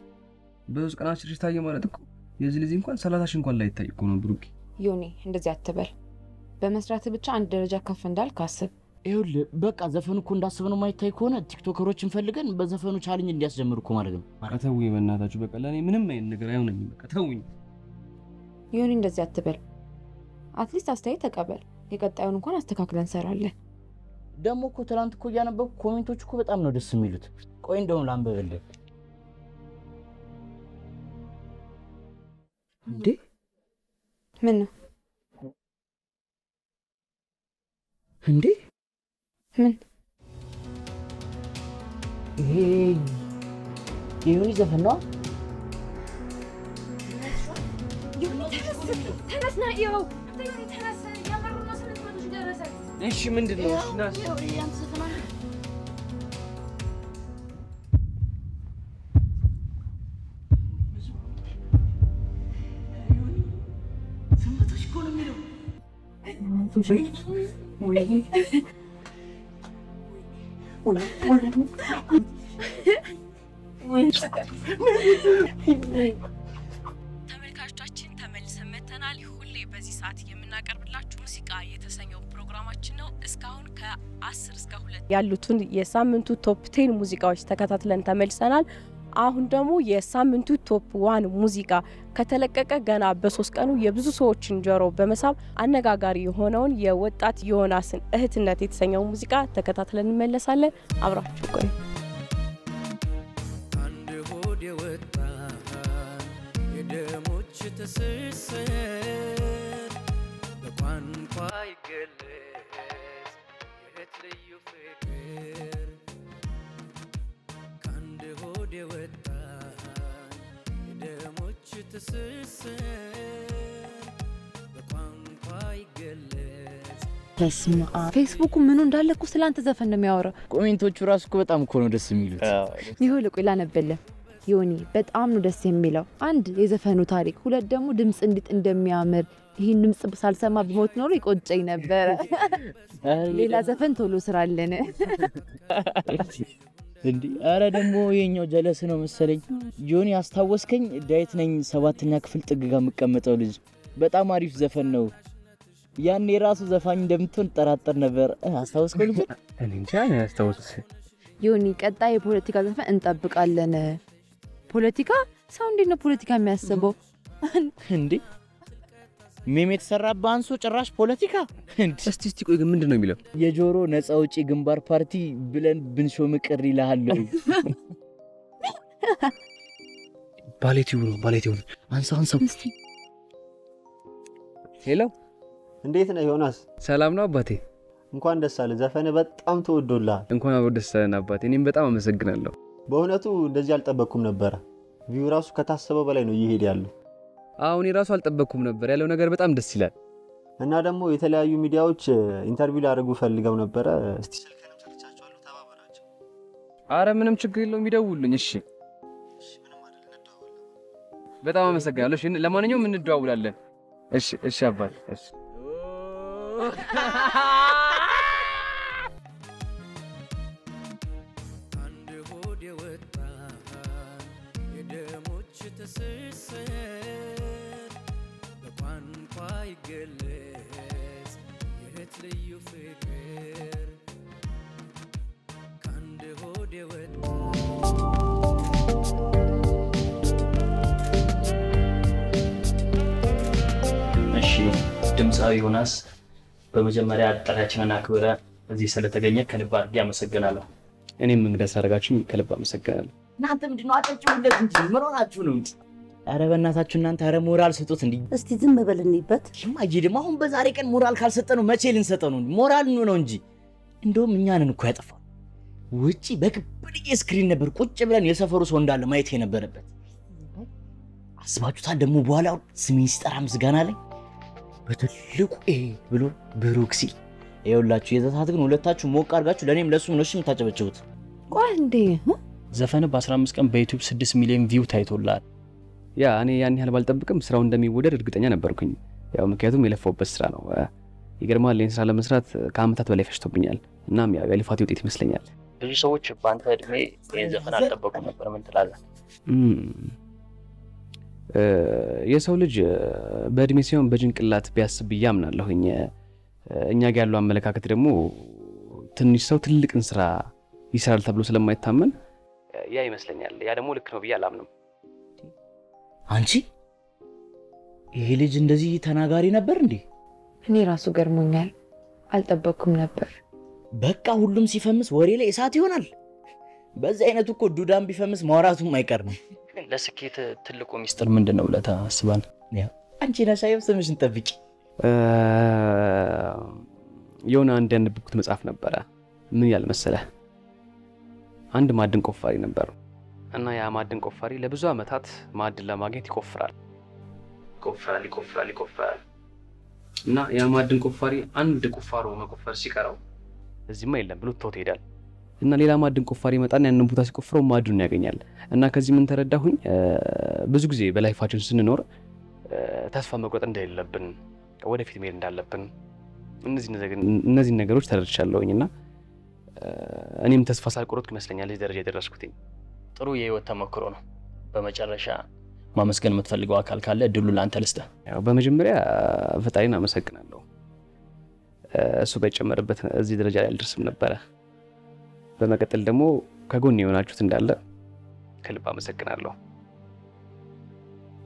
በሶስት ቀናት ሽርሽ ታየ ማለት እኮ የዚህ ልጅ እንኳን ሰላሳ ሺህ እንኳን ላይታይ እኮ ነው ብሩኬ። ዮኒ እንደዚህ አትበል። በመስራት ብቻ አንድ ደረጃ ከፍ እንዳልክ አስብ። ይኸውልህ በቃ ዘፈኑ እኮ እንዳሰብነው ማይታይ ከሆነ ቲክቶከሮችን ፈልገን በዘፈኑ challenge እንዲያስጀምር እኮ ማድረግ ነው። ኧረ ተውኝ በእናታችሁ። በቃ ለእኔ ምንም አይነት ነገር አይሆነኝም። በቃ ተውኝ። ዮኒ እንደዚህ አትበል። at least አስተያየት ተቀበል። የቀጣዩን እንኳን አስተካክለን እንሰራለን። ደግሞ እኮ ትናንት እኮ እያነበብኩ comment ኦች እኮ በጣም ነው ደስ የሚሉት። ቆይ እንደውም ላንብብልህ። እንዴ ምን ነው እንዴ? ምን ይሄ የዮኒ ዘፈን ነዋ። ተነስና ይኸው ተነስ። የምር ነው ስምንት ተመልካቾቻችን ተመልሰን መጥተናል። ሁሌ በዚህ ሰዓት የምናቀርብላችሁ ሙዚቃ የተሰኘው ፕሮግራማችን ነው። እስካሁን ከ10 እስከ ሁለት ያሉትን የሳምንቱ top ten ሙዚቃዎች ተከታትለን ተመልሰናል። አሁን ደግሞ የሳምንቱ top one ሙዚቃ ከተለቀቀ ገና በሶስት ቀኑ የብዙ ሰዎችን ጆሮ በመሳብ አነጋጋሪ የሆነውን የወጣት ዮናስን እህትነት የተሰኘው ሙዚቃ ተከታትለን እንመለሳለን። አብራችሁ ቆዩ። አንድ ሆድ የወጣ የደሞች ትስስር በቋንቋ በስመ አብ ፌስቡኩ ምኑ እንዳለ እኮ ስለአንተ ዘፈን ነው የሚያወራው። comment ኦቹ ራሱ እኮ በጣም እኮ ነው ደስ የሚሉት። ይኸውልህ ቆይ ላነብልህ። ዮኒ በጣም ነው ደስ የሚለው። አንድ የዘፈኑ ታሪክ፣ ሁለት ደግሞ ድምፅ እንዴት እንደሚያምር ይህን ድምፅ ሳልሰማ ብሞት ኖሮ ይቆጨኝ ነበረ። ሌላ ዘፈን ቶሎ ስራለን። እንዲ አረ ደግሞ የኛው ጀለስ ነው መሰለኝ። ጆኒ አስታወስከኝ። ዳዊት ነኝ ሰባተኛ ክፍል ጥግ ጋር የምቀመጠው ልጅ። በጣም አሪፍ ዘፈን ነው። ያን የራሱ ዘፋኝ እንደምትሆን ጠራጠር ነበር። እ፣ አስታወስከው ልጅ? እኔ እንጃ አላስታውስም። ዮኒ ቀጣይ የፖለቲካ ዘፈን እንጠብቃለን። ፖለቲካ ሰው እንዴት ነው ፖለቲካ የሚያስበው? እንዴ ሜም የተሰራበት አንሶ ጭራሽ ፖለቲካ። እስቲ እስቲ ቆይ ግን ምንድን ነው የሚለው? የጆሮ ነፃ አውጪ ግንባር ፓርቲ ብለን ብንሾም ቅር ይልሃል? ባሌቲው ነው ባሌቲው ነው። አንሳው አንሳው። ሄሎ እንዴት ነህ ዮናስ? ሰላም ነው አባቴ። እንኳን ደስ አለ። ዘፈን በጣም ተወዶልሃል። እንኳን አብሮ ደስ አለን አባቴ። እኔም በጣም አመሰግናለሁ። በእውነቱ እንደዚህ አልጠበቅኩም ነበረ። view ራሱ ከታሰበው በላይ ነው እየሄደ ያለው አሁን የራሱ አልጠበቅኩም ነበር። ያለው ነገር በጣም ደስ ይላል። እና ደግሞ የተለያዩ ሚዲያዎች interview ሊያደርጉ ፈልገው ነበረ። እስቲ ስልክህንም ሰጥቻቸዋለሁ፣ ተባበራቸው። አረ ምንም ችግር የለውም ይደውሉኝ። እሺ በጣም አመሰግናለሁ። እሺ ለማንኛውም እንደዋውላለን። እሺ እሺ አባቴ እሺ ይገለጽ የእህት ልዩ ፍቅር ከአንድ ሆድ የወጣ እሺ ድምፃዊ ዮናስ፣ በመጀመሪያ ጥሪያችንን አክብረ እዚህ ስለተገኘ ከልብ አድርጌ አመሰግናለሁ። እኔም እንግዳ ሳደርጋችሁኝ ከልብ አመሰግናለሁ። እናንተ ምንድነው አጨብጭቡለት እንጂ ምን ሆናችሁ ነው እንጂ? ኧረ በእናታችሁ እናንተ ኧረ ሞራል ስጡት። እንዲህ እስቲ ዝም በል እንይበት። ሽማዬ ደግሞ አሁን በዛሬ ቀን ሞራል ካልሰጠ ነው መቼ ልንሰጠው ነው? ሞራል ነው እንጂ እንደውም እኛንን እኮ ያጠፋው። ውጪ በክብድዬ screen ነበር ቁጭ ብለን የሰፈሩ ሰው እንዳለ ማየት የነበረበት። አስባችሁታል? ደግሞ በኋላ ስሜን ሲጠራ ምስጋና ላይ በትልቁ ኤ ብሎ ብሩክ ሲል ይኸውላችሁ፣ የዛ ሰዓት ግን ሁለታችሁ ሞቅ አድርጋችሁ ለእኔም ለእሱም ነው የምታጨበጭቡት። ቆይ እንዴ ዘፈን በ15 ቀን በዩቲዩብ 6 ሚሊዮን view ታይቶላል። ያ እኔ ያን ያህል ባልጠብቅም ስራው እንደሚወደድ እርግጠኛ ነበርኩኝ። ያው ምክንያቱም የለፋውበት ስራ ነው። ይገርማል። ይህን ስራ ለመስራት ከአመታት በላይ ፈጅቶብኛል። እናም ያው የልፋቴ ውጤት ይመስለኛል። ብዙ ሰዎች በአንተ እድሜ ይህን ዘፈን አልጠበቁ ነበር። ምን ትላለህ? የሰው ልጅ በእድሜ ሲሆን በጭንቅላት ቢያስብ ብዬ አምናለሁኝ። እኛ ጋ ያለው አመለካከት ደግሞ ትንሽ ሰው ትልቅን ስራ ይሰራል ተብሎ ስለማይታመን ያ ይመስለኛል። ያ ደግሞ ልክ ነው ብዬ አላምንም። አንቺ ይሄ ልጅ እንደዚህ ተናጋሪ ነበር እንዴ? እኔ ራሱ ገርሞኛል። አልጠበቅኩም ነበር። በቃ ሁሉም ሲፈምስ ወሬ ላይ እሳት ይሆናል። በዚህ አይነቱ እኮ ዱዳም ቢፈምስ ማውራቱም አይቀር ነው። ለስኬት ትልቁ ሚስጥር ምንድን ነው ብለህ ታስባለህ? አንቺ ነሳየው ስምሽን ጠብቂ። የሆነ አንድ ያነበብኩት መጽሐፍ ነበረ። ምን ያህል መሰለህ? አንድ ማዕድን ቆፋሪ ነበር እና ያ ማዕድን ቆፋሪ ለብዙ ዓመታት ማዕድን ለማግኘት ይቆፍራል ይቆፍራል ይቆፍራል ይቆፍራል እና ያ ማዕድን ቆፋሪ አንድ ቁፋሮ መቆፈር ሲቀረው እዚህማ የለም ብሎ ትቶት ይሄዳል። እና ሌላ ማዕድን ቆፋሪ ይመጣና ያንን ቦታ ሲቆፍረው ማዕድኑን ያገኛል። እና ከዚህ ምን ተረዳሁኝ? ብዙ ጊዜ በላይፋችን ስንኖር ተስፋ መቁረጥ እንደሌለብን ወደፊት መሄድ እንዳለብን እነዚህን ነገሮች ተረድቻለሁኝ እና እኔም ተስፋ ሳልቆረጥኩ ይመስለኛል እዚህ ደረጃ የደረስኩትኝ። ጥሩ የህይወት ተሞክሮ ነው። በመጨረሻ ማመስገን የምትፈልገው አካል ካለ እድሉ ለአንተ ልስጥህ። ያው በመጀመሪያ ፈጣሪን አመሰግናለሁ። እሱ ባይጨመርበት እዚህ ደረጃ ላይ አልደርስም ነበረ። በመቀጠል ደግሞ ከጎን የሆናችሁት እንዳለ ከልብ አመሰግናለሁ።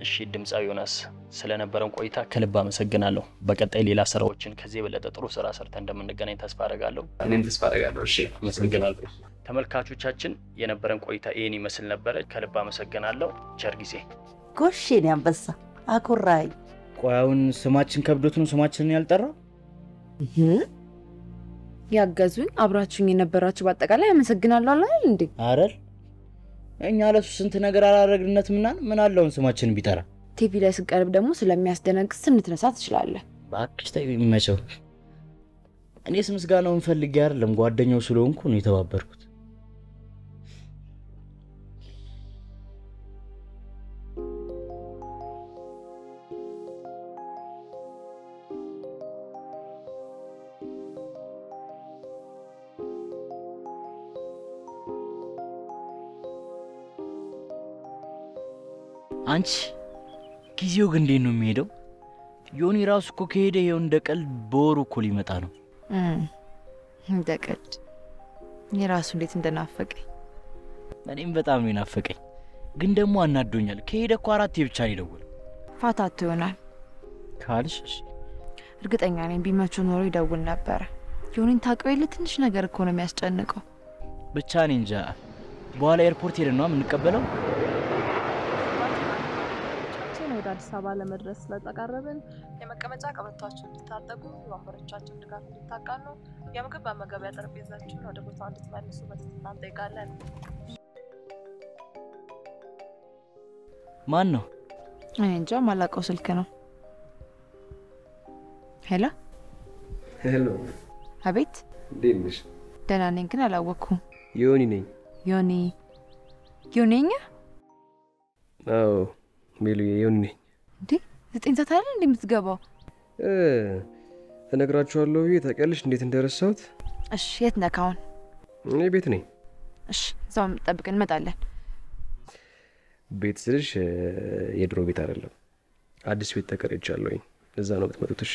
እሺ ድምፃዊ ዮናስ ስለነበረን ቆይታ ከልብ አመሰግናለሁ። በቀጣይ ሌላ ስራዎችን ከዚህ የበለጠ ጥሩ ስራ ሰርተን እንደምንገናኝ ተስፋ አደርጋለሁ። እኔም ተስፋ አደርጋለሁ። እሺ አመሰግናለሁ። ተመልካቾቻችን የነበረን ቆይታ ይህን ይመስል ነበረ። ከልብ አመሰግናለሁ። ቸር ጊዜ። ጎሽ የኔ አንበሳ ቆይ አሁን ስማችን ከብዶት ነው ስማችንን ያልጠራው? ያገዙኝ አብራችሁኝ የነበራችሁ በአጠቃላይ አመሰግናለሁ አላል እንዴ? አረል እኛ ለሱ ስንት ነገር አላረግነት ምናን ምን አለውን ስማችንን ቢጠራ? ቲቪ ላይ ስቀርብ ደግሞ ስለሚያስደነግጥ ስንትነሳ ትችላለህ። እባክሽ ተይ የሚመቸው። እኔስ ምስጋናውን ፈልጌ አይደለም ጓደኛው ስለሆንኩ ነው የተባበርኩት። አንቺ ጊዜው ግን እንዴት ነው የሚሄደው? ዮኒ ራሱ እኮ ከሄደ ይኸው እንደ ቀልድ በወሩ እኮ ሊመጣ ነው። እንደ ቀልድ እኔ ራሱ እንዴት እንደናፈቀኝ እኔም በጣም ነው የናፈቀኝ። ግን ደግሞ አናዶኛል። ከሄደ እኮ አራቴ ብቻ ነው የደወለው። ፋታቶ ይሆናል ካልሽ እርግጠኛ ነኝ ቢመቹ ኖሮ ይደውል ነበረ። ዮኒን ታውቀው የለ ትንሽ ነገር እኮ ነው የሚያስጨንቀው። ብቻ እኔ እንጃ። በኋላ ኤርፖርት ሄደን ነው የምንቀበለው። አዲስ አበባ ለመድረስ ስለተቃረብን የመቀመጫ ቀበቷችሁን እንድታጠቁ፣ የወንበሮቻችሁን ድጋፍ እንድታቃኑ፣ የምግብ መመገቢያ ጠረጴዛችሁን ወደ ቦታው እንድትመልሱ በትህትና እንጠይቃለን። ማን ነው? እኔ እንጃ ማላውቀው ስልክ ነው። ሄሎ፣ ሄሎ፣ አቤት። እንዴት ነሽ? ደህና ነኝ፣ ግን አላወቅኩም። ዮኒ ነኝ። ዮኒ ዮኒኛ? አዎ ሜሉዬ ዮኒ ነኝ። እንዴ ዘጠኝ ሰዓት አይደል እንዴ የምትገባው? እ እነግራችኋለሁ ብዬ ታውቂያለሽ እንዴት እንደረሳሁት። እሺ፣ የት ነህ አሁን? እኔ ቤት ነኝ። እሺ፣ እዛው ጠብቀን እንመጣለን። ቤት ስልሽ የድሮ ቤት አይደለም፣ አዲስ ቤት ተከራይቻለሁኝ። እዛ ነው የምትመጡት። እሺ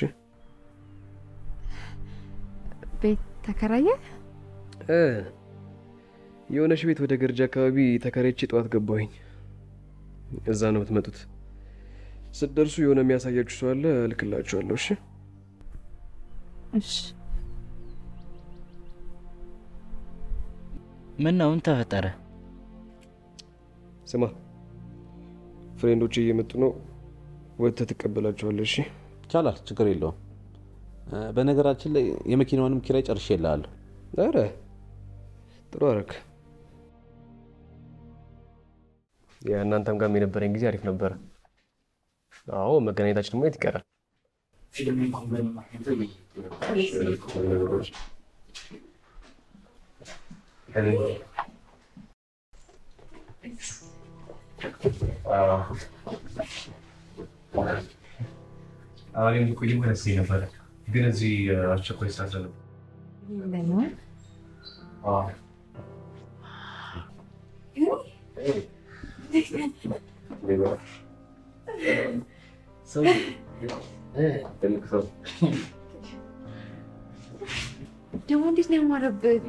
ቤት ተከራየ? እ የሆነሽ ቤት ወደ ገርጂ አካባቢ ተከራይቼ ጠዋት ገባሁኝ። እዛ ነው የምትመጡት። ስትደርሱ የሆነ የሚያሳያችሁ ሰው አለ፣ እልክላችኋለሁ። እሺ እሺ። ምን ነው ምን ተፈጠረ? ስማ ፍሬንዶች እየመጡ ነው፣ ወጥተህ ትቀበላቸዋለህ። እሺ ይቻላል፣ ችግር የለውም። እ፣ በነገራችን ላይ የመኪናውንም ኪራይ ጨርሼ እልሃለሁ። ኧረ ጥሩ አደረክ። ያ እናንተም ጋርም የነበረኝ ጊዜ አሪፍ ነበረ። አዎ መገናኘታችን ማየት ይቀራል። አሁን ብቆይም ደስ ነበረ። ግን እዚህ አስቸኳይ ስራ ስለ ለምን ትልቅ ሰው ደግሞ እንዴት ነው ያማረብህ?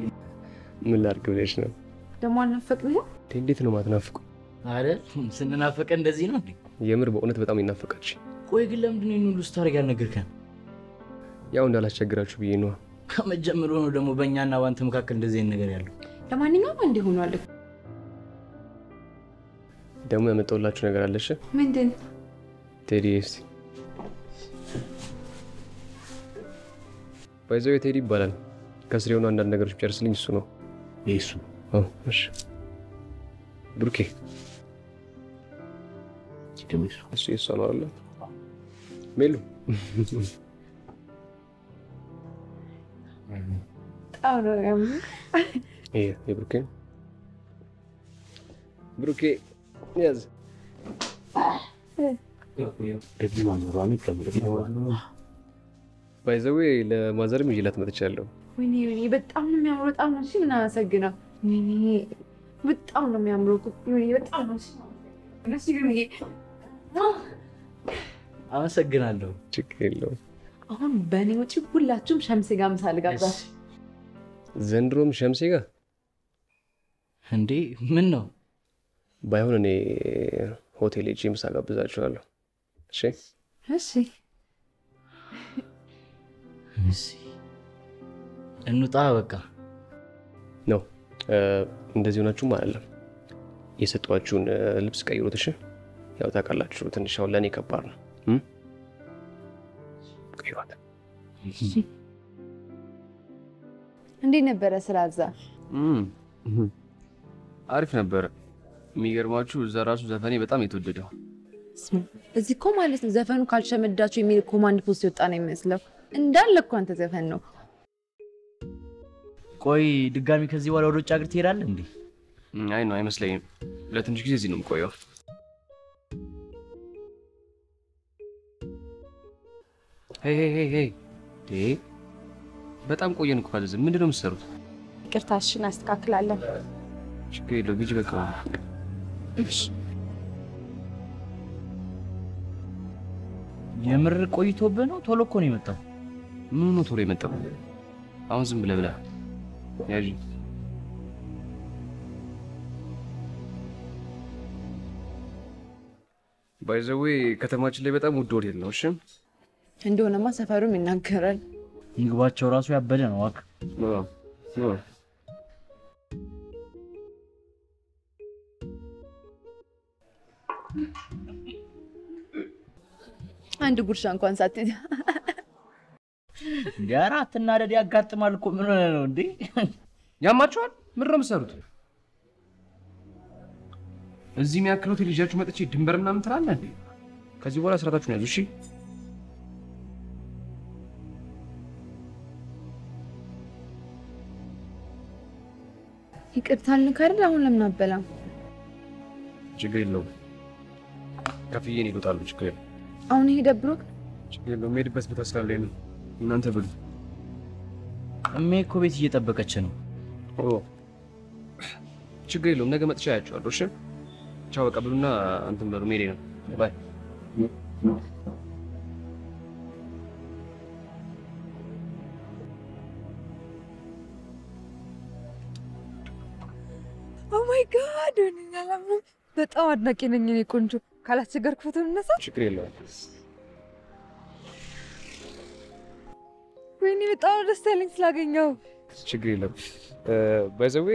ምን ላድርግ ብለሽ ነው? ደግሞ አልናፈቅንህም? እንዴት ነው ማትናፍቁ? አረ ስንናፈቀ እንደዚህ ነው እንዴ? የምር በእውነት በጣም ይናፈቃች። ቆይ ግን ለምንድን ነው ይህን ሁሉ ስታደርግ ያልነገርከን? ያው እንዳላስቸግራችሁ ብዬ ነዋ። ከመጀመሩ ነው ደግሞ በእኛና ባንተ መካከል እንደዚህ አይነት ነገር ያለው። ለማንኛውም እንዲህ ደግሞ ያመጣሁላችሁ ነገር አለሽ? ምንድን ቴዲ እስቲ ባይዘው ቴዲ ይባላል። ከስር የሆኑ አንዳንድ ነገሮች ጨርስልኝ። እሱ ነው እሱ እሺ ብሩኬ እሱ የእሷ ነው አለ ሜሉ በጣም ነው የሚያምር። ነው። ብሩኬ ያዝ ባይዘዌ ለማዘርም ይዤላት መጥቻለሁ። ወይኔ ወይኔ በጣም ነው የሚያምሩ። በጣም ነው እሺ፣ ምን አመሰግነው። ወይኔ በጣም ነው የሚያምሩ። ወይኔ በጣም ነው እሺ። አመሰግናለሁ። ችግር የለውም። አሁን በእኔ ውጪ ሁላችሁም ሸምሴ ጋር ምሳ ልጋብዛችሁ። ዘንድሮም ሸምሴ ጋር እንዴ? ምን ነው? ባይሆን እኔ ሆቴል ሄጄ ምሳ ጋብዛችኋለሁ። እሺ እሺ እሺ፣ እንውጣ በቃ። ነው እንደዚህ ሆናችሁም አይደለም የሰጧችሁን ልብስ ቀይሩት። እሺ ያው ታውቃላችሁ፣ ትንሽ አሁን ለእኔ ከባድ ነው።? ቀይሯት። እንዴት ነበረ ስራ እዛ? አሪፍ ነበረ። የሚገርማችሁ እዛ ራሱ ዘፈኔ በጣም የተወደደው እዚህ እኮ ማለት ነው ዘፈኑ ካልሸመዳችሁ የሚል command post የወጣ ነው የሚመስለው። እንዳለ እኮ አንተ ዘፈን ነው። ቆይ ድጋሚ ከዚህ በኋላ ወደ ውጭ ሀገር ትሄዳለህ እንዴ? አይ ነው አይመስለኝም። ለትንሽ ጊዜ እዚህ ነው የምቆየው። hey hey hey hey ዴ በጣም ቆየን እኮ ካዘዘ ምንድን ነው የምትሰሩት? ይቅርታሽን አስተካክላለን። ችግር የለውም ሂጂ በቃ። የምር ቆይቶብህ ነው? ቶሎ እኮ ነው የመጣው። ምን ነው ቶሎ የመጣው? አሁን ዝም ብለህ ብላ ያዥ ባይዘዌ ከተማችን ላይ በጣም ውድ ሆቴል ነው። እሺ እንደሆነማ ሰፈሩም ይናገራል። ምግባቸው ራሱ ያበደ ነው። ዋክ አንድ ጉርሻ እንኳን ሳትይዝ ኧረ አትናደድ፣ ያጋጥማል እኮ ምን ሆነህ ነው እንዴ? ያማችኋል? ምንድን ነው የምትሰሩት? እዚህ የሚያክል ሆቴል ይዣችሁ መጥቼ ድንበር ምናምን ትላለህ እንዴ? ከዚህ በኋላ ስርዓታችሁን ያዙ እሺ? ይቅርታ አልንክ አይደል? አሁን ለምን አበላም? ችግር የለውም። ከፍዬ እኔ እወጣለሁ። ችግር የለውም። አሁን ይሄ ደብሮክ ችግር የለውም። የምሄድበት ቦታ ስላለኝ ነው። እናንተ ብሉ። እሜ እኮ ቤት እየጠበቀች ነው። ችግር የለውም። ነገ መጥቻ አያቸዋለሁ። እሺ ቻው። በቃ ብሉና እንትን በሉ። መሄዴ ነው። ባይ ኦ ማይ ጋድ ወይኔ አላምንም። በጣም አድናቂ ነኝ እኔ ቆንጆ። ካላስቸገርኩ ፎቶ እንነሳ። ችግር የለውም። ወይኔ በጣም ደስ ያለኝ ስላገኘሁህ። ችግር የለም። by the way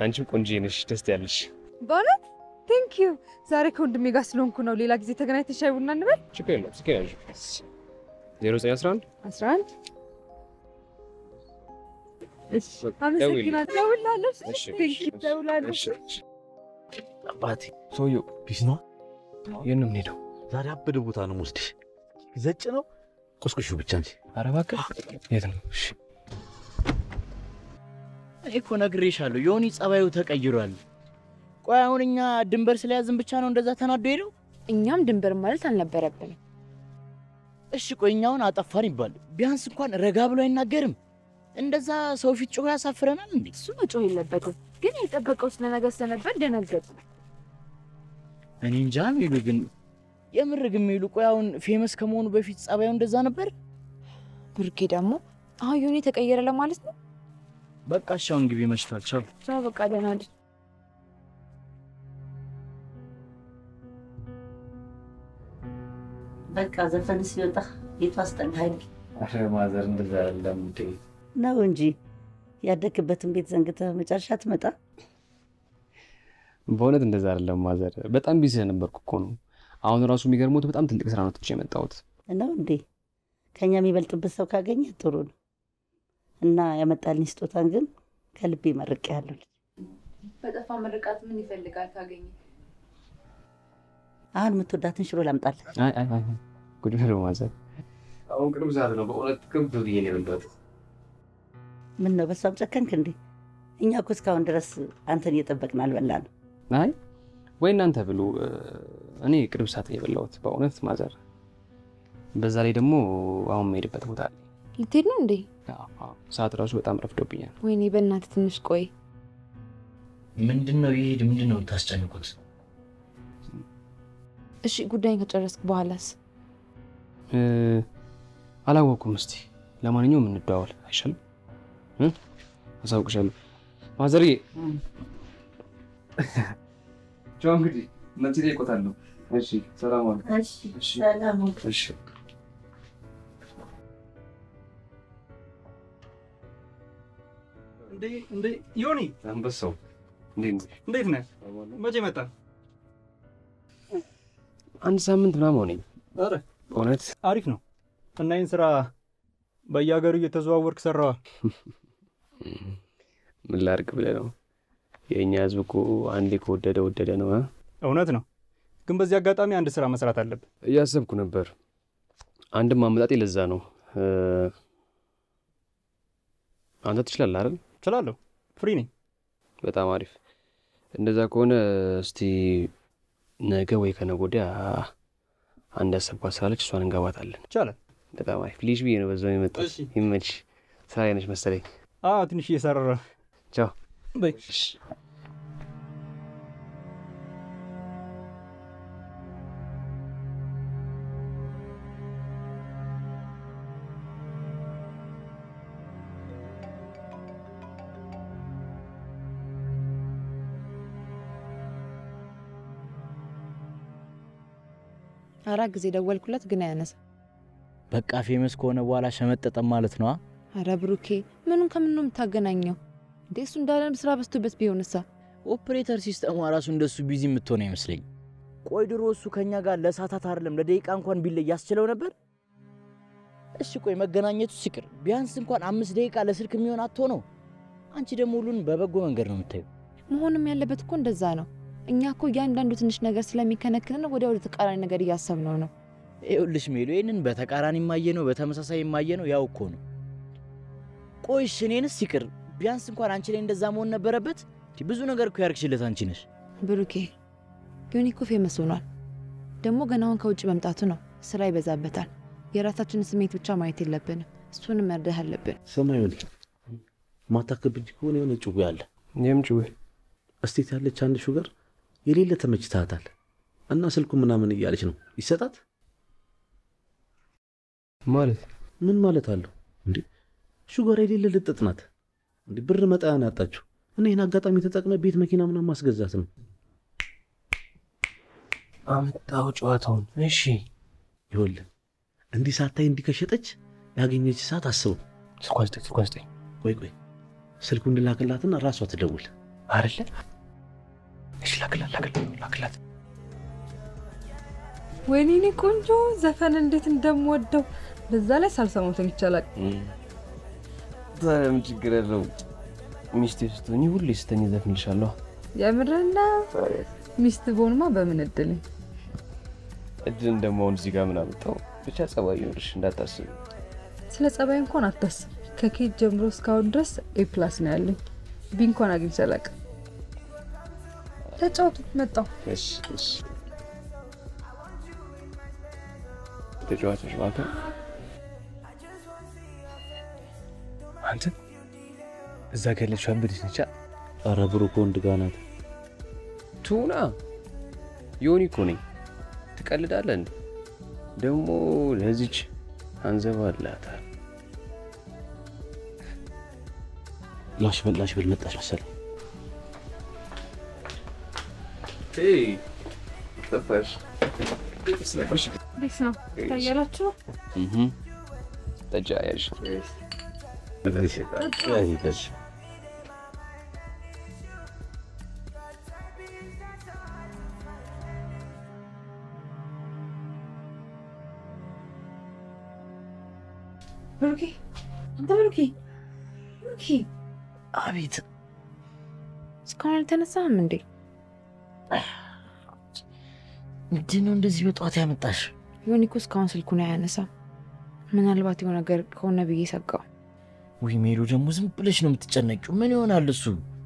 አንቺም ቆንጆ ነሽ፣ ደስ ያለሽ። በእውነት thank you። ዛሬ ከወንድሜ ጋር ስለሆንኩ ነው። ሌላ ጊዜ ተገናኝተን ሻይ ቡና እንበል። ችግር የለውም። ስልኬን ያዥ። ዜሮ ዘጠኝ አስራ አንድ 11 እሺ፣ አመሰግናለሁ። እሺ፣ thank you። እደውላለሁ። አባቴ ሰውየው peace ነው። የት ነው የምንሄደው? ዛሬ ያበደ ቦታ ነው የምወስድሽ። ዘጭ ነው ቁስቁሹ ብቻ እንጂ። ኧረ እባክህ የት ነው? እሺ እኔ እኮ ነግሬሻለሁ፣ ዮኒ ጸባዩ ተቀይሯል። ቆይ አሁን እኛ ድንበር ስለያዝን ብቻ ነው እንደዛ ተናዶ ሄደው? እኛም ድንበር ማለት አልነበረብንም። እሺ ቆይ እኛ አሁን አጠፋን ይባል ቢያንስ እንኳን ረጋ ብሎ አይናገርም? እንደዛ ሰው ፊት ጮኸ ያሳፍረናል እንዴ? እሱ መጮህ የለበትም ግን የጠበቀው ስለነገር ስለነበር ደነገጥ። እኔ እንጃ ሜሉ ግን የምር ግን ሜሉ ቆይ አሁን famous ከመሆኑ በፊት ጸባዩ እንደዛ ነበር? ብሩኬ ደግሞ አሁን ዮኒ ተቀየረ ለማለት ነው። በቃ እሺ አሁን ግቢ መሽቷል። ቻው። ቻው፣ በቃ ደህና እደር። በቃ ዘፈን ሲወጣ ቤቱ አስጠላህኝ ኧረ ማዘር እንደዛ አይደለም እንዴ። ነው እንጂ ያደግበትን ቤት ዘንግተህ መጨረሻ ትመጣ። በእውነት እንደዛ አይደለም ማዘር፣ በጣም busy ስለነበርኩ እኮ ነው። አሁን ራሱ የሚገርምሽ በጣም ትልቅ ስራ ነው ትቼ የመጣሁት። ነው እንዴ? ከኛ የሚበልጥበት ሰው ካገኘ ጥሩ ነው። እና ያመጣልኝ ስጦታን ግን ከልቤ መርቄያለሁ። በጠፋ ምርቃት ምን ይፈልጋል ካገኘ? አሁን የምትወዳትን ሽሮ ላምጣልህ። አይ አይ አይ ጉድ ነው ማዘር። አሁን ቅርብ ሰዓት ነው በእውነት ቅርብ ብዬ ነው የመጣሁት። ምን ነው በሷም ጨከንክ እንዴ? እኛ እኮ እስካሁን ድረስ አንተን እየጠበቅን አልበላንም። አይ ወይ እናንተ ብሉ፣ እኔ ቅርብ ሰዓት የበላሁት በእውነት ማዘር። በዛ ላይ ደግሞ አሁን የምሄድበት ቦታ አለ። ልትሄድ ነው እንዴ? አዎ፣ አዎ፣ ሰዓት ራሱ በጣም ረፍዶብኛል። ወይኔ በእናትህ ትንሽ ቆይ። ምንድን ነው ይሄድ? ምንድን ነው የምታስጨንቁት? እሺ ጉዳይን ከጨረስክ በኋላስ? እ፣ አላወኩም። እስቲ ለማንኛውም እንደዋወል አይሻልም? እ? አሳውቅሻለሁ ማዘርዬ። ቻው እንግዲህ መቼ እጠይቆታለሁ። እሺ ሰላም ዋሉ። እሺ ሰላም ሁን። እሺ ዮኒ አንበሳው እንዴት ነህ? መቼ መጣ? አንድ ሳምንት ምናምን ሆነኝ። ኧረ በእውነት አሪፍ ነው። እና ይህን ስራ በየሀገሩ እየተዘዋወርክ ሰራዋ። ምን ላድርግ ብለህ ነው? የእኛ ህዝብ እኮ አንዴ ከወደደ ወደደ ነው። እ? እውነት ነው። ግን በዚህ አጋጣሚ አንድ ስራ መስራት አለብን። እያሰብኩ ነበር። አንድም አመጣጤ ለዛ ነው። አንተ ትችላለህ አይደል? እችላለሁ። ፍሪ ነኝ። በጣም አሪፍ። እንደዛ ከሆነ እስቲ ነገ ወይ ከነገ ወዲያ አንድ ያሰብኳት ስላለች እሷን እንገባታለን። ይቻላል። በጣም አሪፍ ልጅ ብዬ ነው በዛው የመጣው። እሺ። ይመችሽ። ስራ ላይ ነች መሰለኝ። ትንሽ እየሰራራ ቻው። በይ። አራት ጊዜ ደወልኩለት ግን አያነሳ። በቃ famous ከሆነ በኋላ ሸመጠጠም ማለት ነዋ። አረ ብሩኬ ምኑን ከምን ነው የምታገናኘው እንዴ? እሱ እንዳለን ስራ በዝቶበት ቢሆንሳ? ኦፕሬተር ሲስተሟ ራሱ እንደሱ busy የምትሆን አይመስለኝ። ቆይ ድሮ እሱ ከኛ ጋር ለሰዓታት አይደለም ለደቂቃ እንኳን ቢለይ ያስችለው ነበር። እሺ ቆይ መገናኘቱ ሲቀር ቢያንስ እንኳን አምስት ደቂቃ ለስልክ የሚሆን አጥቶ ነው። አንቺ ደግሞ ሁሉን በበጎ መንገድ ነው የምታዪው። መሆንም ያለበት እኮ እንደዛ ነው። እኛ እኮ እያንዳንዱ ትንሽ ነገር ስለሚከነክንን ወዲያ ወደ ተቃራኒ ነገር እያሰብነው ነው። ይኸውልሽ ሜሉ ይህንን በተቃራኒ የማየት ነው፣ በተመሳሳይ የማየት ነው። ያው እኮ ነው። ቆይሽ እኔንስ ይቅር ቢያንስ እንኳን አንቺ ላይ እንደዛ መሆን ነበረበት። ብዙ ነገር እኮ ያደረግሽለት አንቺ ነሽ። ብሩኬ ዮኒ እኮ famous ሆኗል። ደግሞ ገና አሁን ከውጭ መምጣቱ ነው። ስራ ይበዛበታል። የራሳችንን ስሜት ብቻ ማየት የለብንም። እሱንም መረዳት አለብን። ሰማይ ሆነ ማታከብድ ከሆነ የሆነ ጭዌ አለ። ይህም ጭዌ እስቴት ያለች አንድ ሹገር የሌለ ተመችታታል እና ስልኩ ምናምን እያለች ነው ይሰጣት ማለት ምን ማለት አለው እንዴ? ሹገር የሌለ ልጥጥ ናት እንዴ? ብር መጣያን ያጣችው እና ይህን አጋጣሚ ተጠቅመ ቤት መኪና ምናምን ማስገዛት ነው። አመጣው ጨዋታውን። እሺ ይኸውልህ እንዲህ ሳታይ እንዲህ ከሸጠች ያገኘች ሰዓት አስበው። ስልኳን ስጠኝ፣ ስልኳን ስጠኝ። ቆይ ቆይ ስልኩ እንላክላትና ራሷ ትደውል አይደለ? እሺ ላክላት፣ ላክላት፣ ላክላት። ወይኔ እኔ ቆንጆ ዘፈን እንዴት እንደምወደው በዛ ላይ ሳልሰማው ተኝቼ አላውቅም። ታዲያ ምን ችግር ያለው? ሚስቴ ስትሆኚ ሁሌ ስተኝ ዘፍንልሻለሁ። የምርና ሚስት በሆንማ በምን እድልኝ። እድል አሁን እዚህ ጋር ምን አመጣው? ብቻ ጸባይ ይኖርሽ እንዳታስብ። ስለ ጸባይ እንኳን አታስብ። ከኬት ጀምሮ እስካሁን ድረስ ኤ ፕላስ ነው ያለኝ። ቢ እንኳን አግኝቼ አላውቅም። ተጫወቱ፣ መጣሁ። እሺ እሺ። ተጫዋቾች መካከል አንተ እዛ ጋ ያለችው አበደች ነች። ኧረ ብሩክ ወንድ ጋር ናት። ቱና ዮኒ እኮ ነኝ። ትቀልዳለህ እንዴ? ደግሞ ለዚች አንዘባላታል። ላሽ በል ላሽ በል መጣች መሰለኝ። ጠፋሽ። ነው ታያላችሁ? ጠጃ ያዥ ብሩኬ አንተ ብሩኬ ብሩኬ አቤት እስካሁን አልተነሳህም እንዴ? ምንድን ነው እንደዚህ በጠዋት ያመጣሽ? ዮኒ እኮ እስካሁን ስልኩን አያነሳም። ምናልባት የሆነ ነገር ከሆነ ብዬ ሰጋው። ውይ ሜሉ ደግሞ ዝም ብለሽ ነው የምትጨነቂው። ምን ይሆናል እሱ?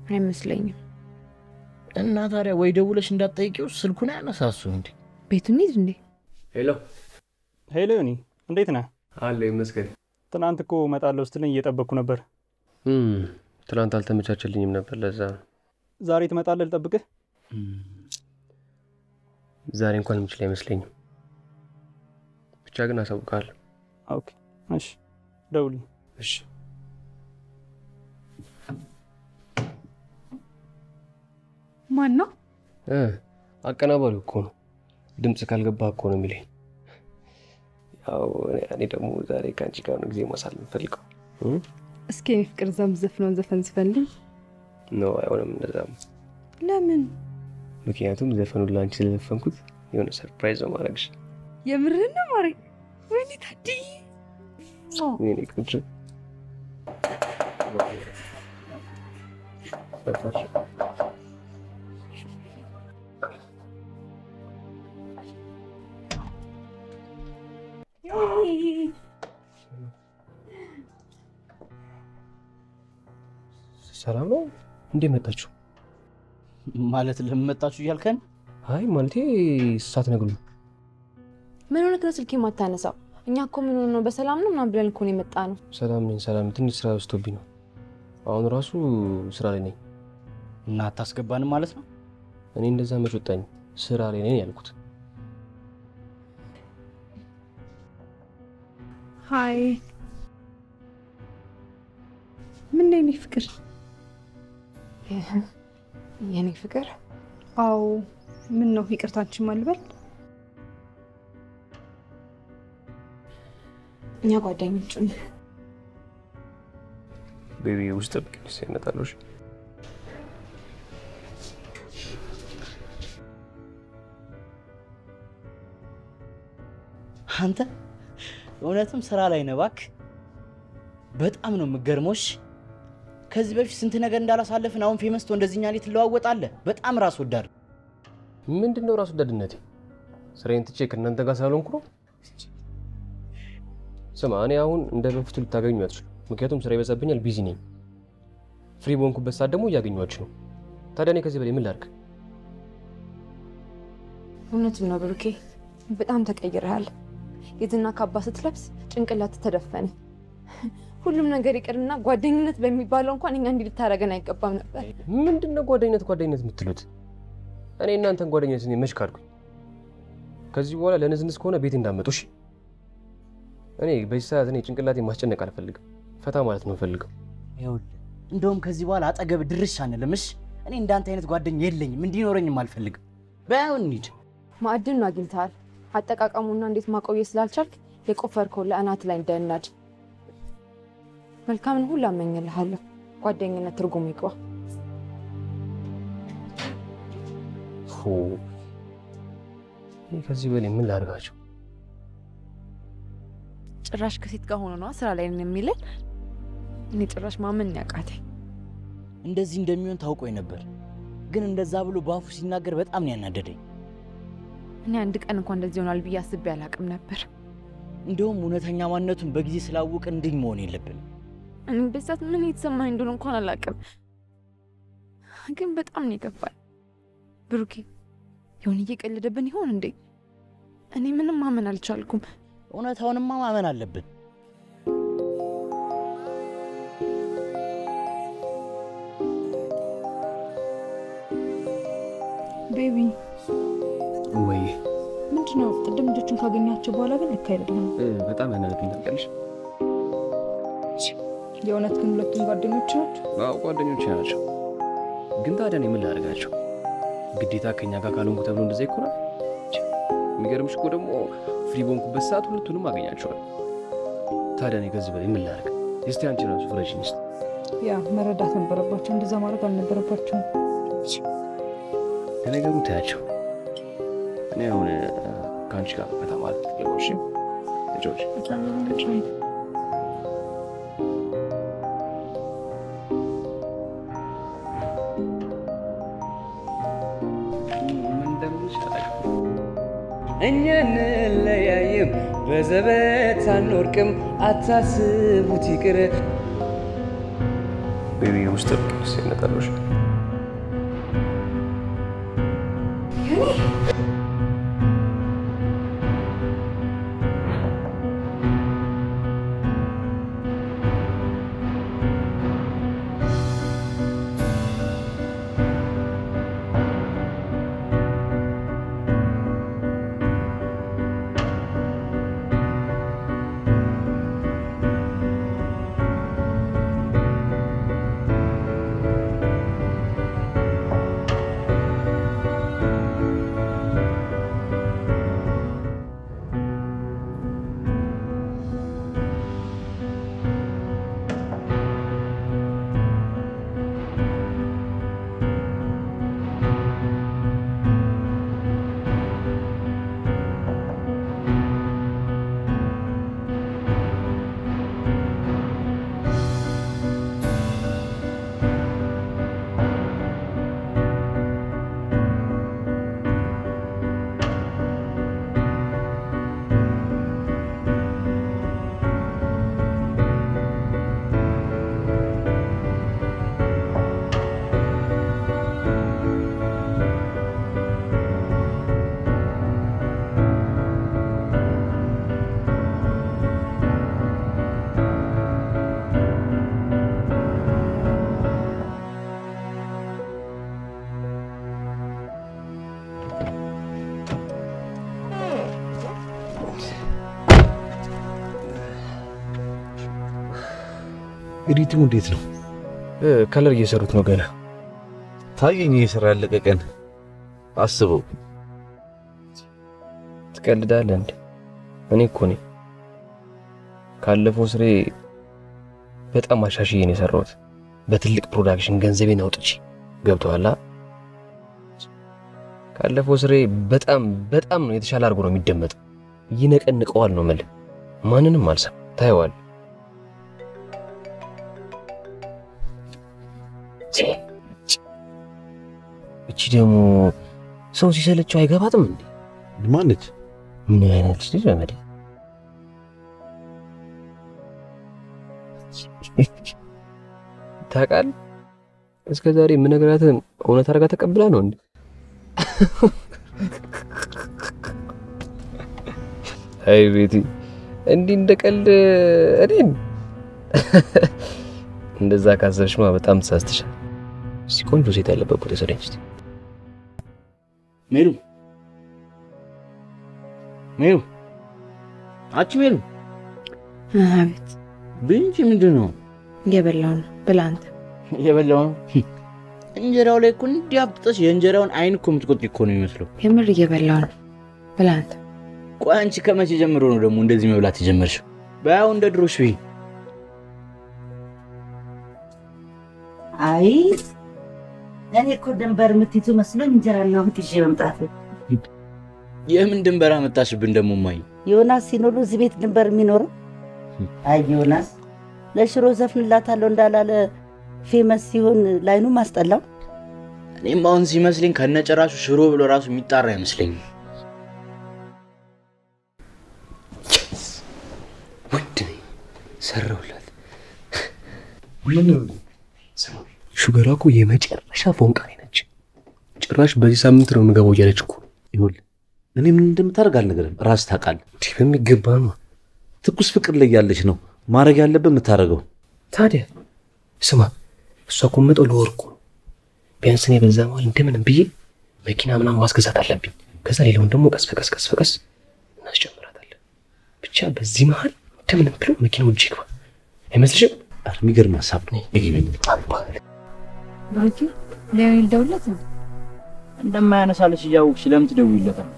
አይመስለኝም። እና ታዲያ ወይ ደውለሽ እንዳትጠይቂው ስልኩን አያነሳሱ እንዴ? ቤቱን ሂድ እንዴ? ሄሎ ሄሎ፣ ዮኒ እንዴት ነህ? አለሁ ይመስገን። ትናንት እኮ እመጣለሁ ስትለኝ እየጠበቅኩ ነበር። ትናንት አልተመቻቸልኝም ነበር፣ ለዛ ነው። ዛሬ ትመጣለህ ልጠብቅህ? ዛሬ እንኳን የምችል አይመስለኝም። ብቻ ግን አሳውቃለሁ። okay፣ እሺ፣ ደውልኝ። እሺ። ማን ነው? እ አቀናባሪው እኮ ነው። ድምፅ ካልገባ እኮ ነው የሚለኝ። ያው እኔ ደግሞ ዛሬ ከአንቺ ጋር ነው ጊዜ ማሳለፍ የምፈልገው። እስኪ የኔ ፍቅር እዛ የዘፈንከውን ዘፈን ዝፈንልኝ። ነው አይሆንም፣ እንደዛም ለምን? ምክንያቱም ዘፈኑን ለአንቺ ስለዘፈንኩት የሆነ surprise ነው ማደርግሽ። የምርህን ነው ማሪ? ወይኔ ታድዬ የኔ ቆንጆ ሰላም ነው። እንዴት መጣችሁ? ማለት ለምን መጣችሁ እያልከን? አይ ማለቴ ሳትነግሩኝ ምን ሆነህ ነው ስልክ የማታነሳው? እኛ እኮ ምን ሆነ ነው በሰላም ነው ምናምን ብለን እኮ ነው የመጣ ነው። ሰላም ነኝ። ሰላም ትንሽ ስራ በዝቶብኝ ነው። አሁን ራሱ ስራ ላይ ነኝ። እና አታስገባንም ማለት ነው? እኔ እንደዛ መች ወጣኝ? ስራ ላይ ነኝ ያልኩት። Hi ምን የኔ ፍቅር? የኔ ፍቅር? አዎ ምን ነው ይቅርታችን ማልበል? እኛ ጓደኞቹ ነን። baby ውስጥ ይመጣለሁ። እሺ? አንተ እውነትም ስራ ላይ ነህ እባክህ። በጣም ነው የምትገርመኝ። ከዚህ በፊት ስንት ነገር እንዳላሳለፍን አሁን famous ትሆን እንደዚህኛ ላይ ትለዋወጣለህ። በጣም ራስ ወዳድ። ምንድን ነው ራስ ወዳድነቴ? ስራዬን ትቼ ከእናንተ ጋር ሳልሆንኩ ነው? ስማ፣ እኔ አሁን እንደ በፊቱ ልታገኙ አትችሉ። ምክንያቱም ስራ ይበዛብኛል፣ busy ነኝ። free በሆንኩበት ሰዓት ደግሞ እያገኟችሁ ነው። ታዲያ እኔ ከዚህ በላይ ምን ላድርግ? እውነቱን ነው ብሩኬ፣ በጣም ተቀይረሃል። የዝና ካባ ስትለብስ ጭንቅላት ተደፈነ። ሁሉም ነገር ይቅርና ጓደኝነት በሚባለው እንኳን እኛ እንዲህ ልታደርገን አይገባም ነበር። ምንድን ነው ጓደኝነት ጓደኝነት የምትሉት? እኔ እናንተን ጓደኝነት እኔ መች ካድኩኝ? ከዚህ በኋላ ለንዝንዝ ከሆነ ቤት እንዳመጡ እሺ። እኔ በዚህ ሰዓት እኔ ጭንቅላቴ ማስጨነቅ አልፈልግም። ፈታ ማለት ነው የምፈልገው። ይኸውልህ እንደውም ከዚህ በኋላ አጠገብ ድርሽ አንልም። እሺ እኔ እንዳንተ አይነት ጓደኛ የለኝም፣ እንዲኖረኝም አልፈልግም። በያውን እንሂድ። ማዕድን አግኝተሃል። አጠቃቀሙና እንዴት ማቆየት ስላልቻልክ የቆፈርከው ለአናት ላይ እንዳይናድ። መልካምን ሁሉ አመኝልሃለሁ። ጓደኝነት ትርጉም ይግባ። ከዚህ በላይ ምን ላድርጋቸው? ጭራሽ ከሴት ጋር ሆኖ ነዋ ስራ ላይ ነው የሚለን። እኔ ጭራሽ ማመን ያቃተኝ። እንደዚህ እንደሚሆን ታውቆኝ ነበር፣ ግን እንደዛ ብሎ በአፉ ሲናገር በጣም ነው ያናደደኝ። እኔ አንድ ቀን እንኳን እንደዚህ ይሆናል ብዬ አስቤ አላቅም ነበር። እንደውም እውነተኛ ማንነቱን በጊዜ ስላወቅ እንዲህ መሆን የለብንም። እኔ በዛት ምን የተሰማኝ እንደሆነ እንኳን አላቅም፣ ግን በጣም ነው የገባኝ። ብሩኬ ይሁን እየቀለደብን ይሆን እንዴ? እኔ ምንም ማመን አልቻልኩም። እውነታውንማ ማመን አለብን። ቤቢ ወይ ምንድን ነው? ቅድም ልጆቹን ካገኛቸው በኋላ ግን ልክ አይደለም። በጣም ያናደዱኝ ታውቂያለሽ። የእውነት ግን ሁለቱም ጓደኞች ናቸው። አዎ ጓደኞቼ ናቸው። ግን ታዲያ እኔ ምን ላደርጋቸው? ግዴታ ከኛ ጋር ካልሆንኩ ተብሎ እንደዛ ይኮናል? የሚገርምሽ እኮ ደግሞ ፍሪ በሆንኩበት ሰዓት ሁለቱንም አገኛቸዋል። ታዲያ እኔ ከዚህ በላይ ምን ላደርግ? እስቲ አንቺ ራሱ ፍረሽኝ እስቲ። ያ መረዳት ነበረባቸው። እንደዛ ማድረግ አልነበረባቸውም። ለነገሩ ታያቸው። እኔ አሁን ከአንቺ ጋር ፈታ ማለት? ተጫወች እኛ እንለያይም በዘበት አንወርቅም፣ አታስቡት ይቅር። ቤቢ ውስጥ ስ ይነጣሎች editing እንዴት ነው? color እየሰሩት ነው ገና። ታየኝ የስራ ያለቀ ቀን አስበው። ትቀልዳለህ እንዴ? እኔ እኮ ነኝ ካለፈው ስራዬ በጣም አሻሽዬ ነው የሰራሁት። በትልቅ production ገንዘቤን አውጥቼ ገብቶሃል? ካለፈው ስራዬ በጣም በጣም ነው የተሻለ አድርጎ ነው የሚደመጠው። ይነቀንቀዋል ነው የምልህ። ማንንም አልሰማ ታየዋል። እቺ ደግሞ ሰው ሲሰለቸው አይገባትም እንዴ? ማነች? ምን አይነት ልጅ ዘመዴ? ታውቃለህ፣ እስከ ዛሬ የምነግራትን እውነት አድርጋ ተቀብላ ነው እንዴ? አይ ቤቲ፣ እንዲህ እንደ ቀልድ እኔን እንደዛ ካሰብሽማ በጣም ተሳስተሻል። እስቲ ቆንጆ ሴት ያለበት ቦታ ሰደኝ እስቲ። ሜሉ ሜሉ፣ አቺ ሜሉ፣ አቤት ብንቺ ምንድን ነው እየበላው ነው። ብላ አንተ። የበላው ነው? እንጀራው ላይ እኮ እንዲህ አብጥተሽ የእንጀራውን አይን እኮ የምትቆጥሪ እኮ ነው የሚመስለው። የምር እየበላው ነው። ብላ አንተ። ቆይ አንቺ ከመቼ ጀምሮ ነው ደግሞ እንደዚህ መብላት የጀመርሽው? በያው እንደ ድሮሽ ብይ። አይ እኔ እኮ ድንበር የምትይዙ መስሎኝ እንጀራና ወጥ ይዤ መምጣት። የምን ድንበር አመጣሽብን ደግሞ my? ዮናስ ሲኖሩ እዚህ ቤት ድንበር የሚኖረው? አይ ዮናስ ለሽሮ ዘፍንላታለሁ እንዳላለ famous ሲሆን ላይኑ ማስጠላው። እኔም አሁን ሲመስለኝ ከነጨራሹ ሽሮ ብሎ ራሱ የሚጣራ አይመስለኝም። ወንድ ነኝ ሰራሁላት። ሹገሯ እኮ የመጨረሻ ፎንቃ ላይ ነች። ጭራሽ በዚህ ሳምንት ነው የምገባው እያለች እኮ ይሁን እኔ ምን እንደምታደርግ አልነገርም። ራስ ታውቃለህ። እንዲህ በሚገባ ነው። ትኩስ ፍቅር ላይ ያለች ነው ማድረግ ያለብህ የምታደርገው። ታዲያ ስማ፣ እሷ እኮ የምመጣው ለወርቁ ነው። ቢያንስ እኔ በዛ መሀል እንደምንም ብዬ መኪና ምናምን ማስገዛት አለብኝ። ከዛ ሌላውን ደግሞ ቀስ በቀስ ቀስ በቀስ እናስጀምራታለን። ብቻ በዚህ መሀል እንደምንም ብሎ መኪናው እጅ ይግባ። አይመስልሽም? የሚገርም ሀሳብ ነው። ባኪ ሊሆን ልደውልለት ነው። እንደማያነሳለች እያወቅሽ ለምን ትደውይለታል?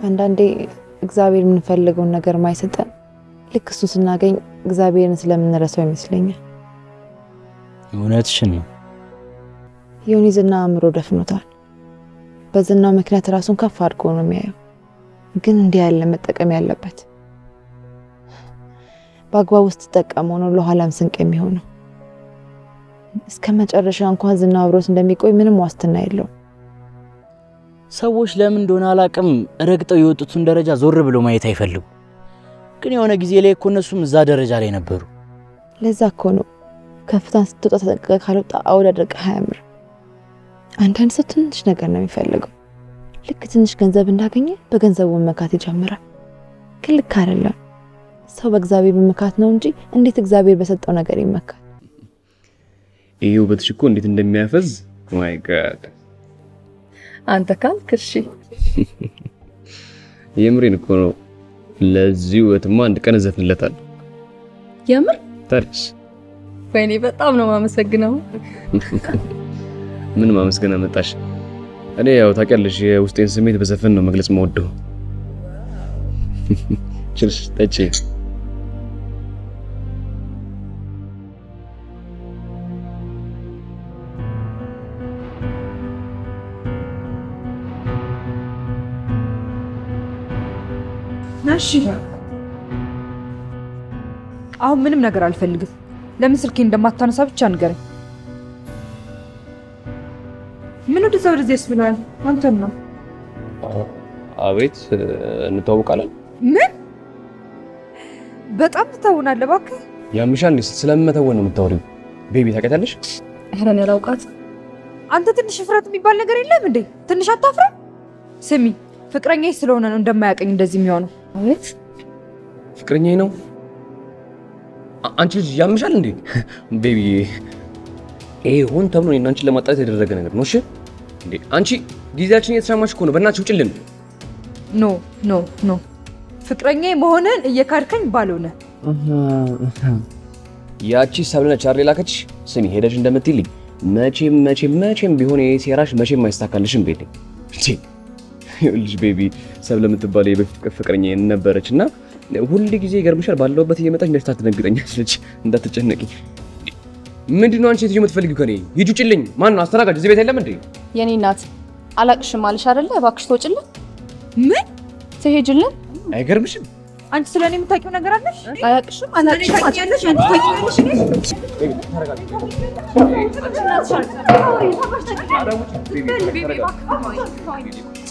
አንዳንዴ እግዚአብሔር የምንፈልገውን ነገር ማይሰጠን ልክ እሱን ስናገኝ እግዚአብሔርን ስለምንረሳው ይመስለኛል። እውነትሽን ነው። ዮኒ ዝና አእምሮ ደፍኖታል። በዝናው ምክንያት ራሱን ከፍ አድርጎ ነው የሚያየው። ግን እንዲህ ያለ መጠቀም ያለበት በአግባቡ ስትጠቀመው ነው ለኋላም ስንቅ የሚሆነው። እስከ መጨረሻ እንኳን ዝና አብሮት እንደሚቆይ ምንም ዋስትና የለውም። ሰዎች ለምን እንደሆነ አላቅም ረግጠው የወጡትን ደረጃ ዞር ብሎ ማየት አይፈልጉ። ግን የሆነ ጊዜ ላይ እኮ እነሱም እዛ ደረጃ ላይ ነበሩ። ለዛ እኮ ነው ከፍታን ስትወጣ ተጠንቅቀህ ካልወጣ አወዳደቅህ አያምር። አንዳንድ ሰው ትንሽ ነገር ነው የሚፈልገው። ልክ ትንሽ ገንዘብ እንዳገኘ በገንዘቡ መመካት ይጀምራል። ግን ልክ አይደለም። ሰው በእግዚአብሔር መመካት ነው እንጂ እንዴት እግዚአብሔር በሰጠው ነገር ይመካል? ይሄ ውበትሽ እኮ እንዴት እንደሚያፈዝ my God። አንተ ካልክ እሺ። የምሬን እኮ ነው። ለዚህ ውበትማ አንድ ቀን እዘፍንለታለሁ። የምር ታዲያስ ወይኔ በጣም ነው የማመሰግነው። ምን ማመስገን አመጣሽ? እኔ ያው ታውቂያለሽ የውስጤን ስሜት በዘፈን ነው መግለጽ የምወደው። ችልሽ ጠጪ። እሺ አሁን ምንም ነገር አልፈልግም። ለምን ስልኬ እንደማታነሳ ብቻ ንገረኝ። ምን ወደዛ ወደዚህ ያስብላል? አንተን ነው። አቤት እንተዋውቃለን። ምን በጣም ትታውናለህ እባክህ። ያምሻል እንዴ? ስለምመተወን ነው የምታወሪው? ቤቢ ታውቂያታለሽ? ኧረ እኔ አላውቃት። አንተ ትንሽ እፍረት የሚባል ነገር የለም እንዴ? ትንሽ አታፍረም? ስሚ ፍቅረኛ ስለሆነ ነው እንደማያውቀኝ እንደዚህ የሚሆነው። አቤት ፍቅረኛዬ ነው። አንቺ ልጅ ያምሻል እንዴ? baby ይሄ ሆን ተብሎ እኔና አንቺን ለማጣላት የተደረገ ነገር ነው። እሺ እንዴ አንቺ ጊዜያችን እየተሻማሽ እኮ ነው። በእናትሽ ውጭልን። no no no ፍቅረኛ መሆንን እየካድከኝ ባልሆነ ያቺ ሰብለነች አይደል የላከችሽ? ስሚ ሄደሽ እንደምትይልኝ መቼም መቼም መቼም ቢሆን ይሄ ሴራሽ መቼም አይሳካልሽም። ቤቴ ይኸውልሽ ቤቢ ሰብለ የምትባል የበፊት ፍቅረኛ ነበረች እና ሁል ጊዜ ይገርምሻል ባለሁበት እየመጣች እንደዚህ ታስደነግጠኛለች። እንዳትጨነቂ። ምንድን ነው አንቺ ሴትዮ የምትፈልጊው ከኔ? ሂጂ ውጭልኝ። ማን ነው አስተናጋጅ? እዚህ ቤት የለም እንዴ? የኔ እናት አላቅሽም አልሽ አይደለ? እባክሽ ትወጭልን። ምን ትሄጅልን? አይገርምሽም? አንቺ ስለ እኔ የምታውቂው ነገር አለሽ? አያቅሽም አላቅሽም ታውቂያለሽ? አንቺ ታውቂያለሽ?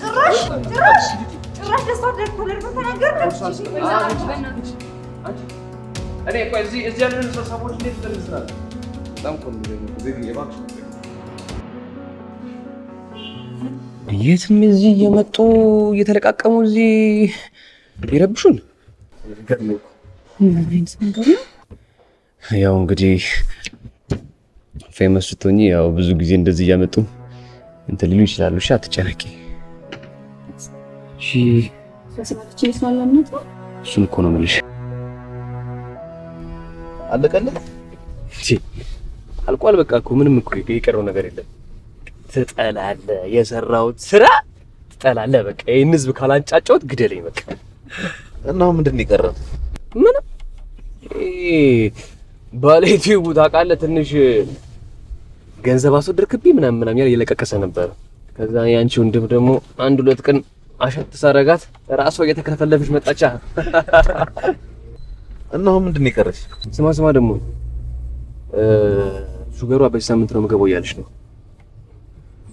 ጭራሽ ጭራሽ ጭራሽ ደስታ እኔ ቆይ እዚህ ያለን ሰዎች እንዴት ትደርስናል? በጣም እባክሽ የትም እዚህ እየመጡ እየተለቃቀሙ እዚህ ይረብሹን። ያው እንግዲህ ፌመስ ስትሆኚ ያው ብዙ ጊዜ እንደዚህ እያመጡ እንትን ሊሉ ይችላሉ። እሺ አትጨነቂ። ይስማላምነት ነው። እሱን እኮ ነው የምልሽ።? እሺ አልቋል። በቃ እኮ ምንም እኮ የቀረው ነገር የለም። ትጠላለህ፣ የሰራሁት ስራ ትጠላለህ። በቃ ይህን ህዝብ ካላንጫጫሁት ግደለኝ። በቃ እና ምንድን ነው የቀረው? ምንም ባለ ዩቲዩቡ ታውቃለህ፣ ትንሽ ገንዘብ አስወደድክብኝ ምናምን ምናምን ያለ እየለቀቀሰ ነበር። ከዛ የአንቺ ወንድም ደግሞ አንድ ሁለት ቀን አሸት ሳረጋት ራሷ እየተከፈለፈች መጣቻ። እና አሁን ምንድን ነው የቀረሽ? ስማ ስማ ደግሞ ሹገሯ በዚህ ሳምንት ነው የምገባው እያለች ነው።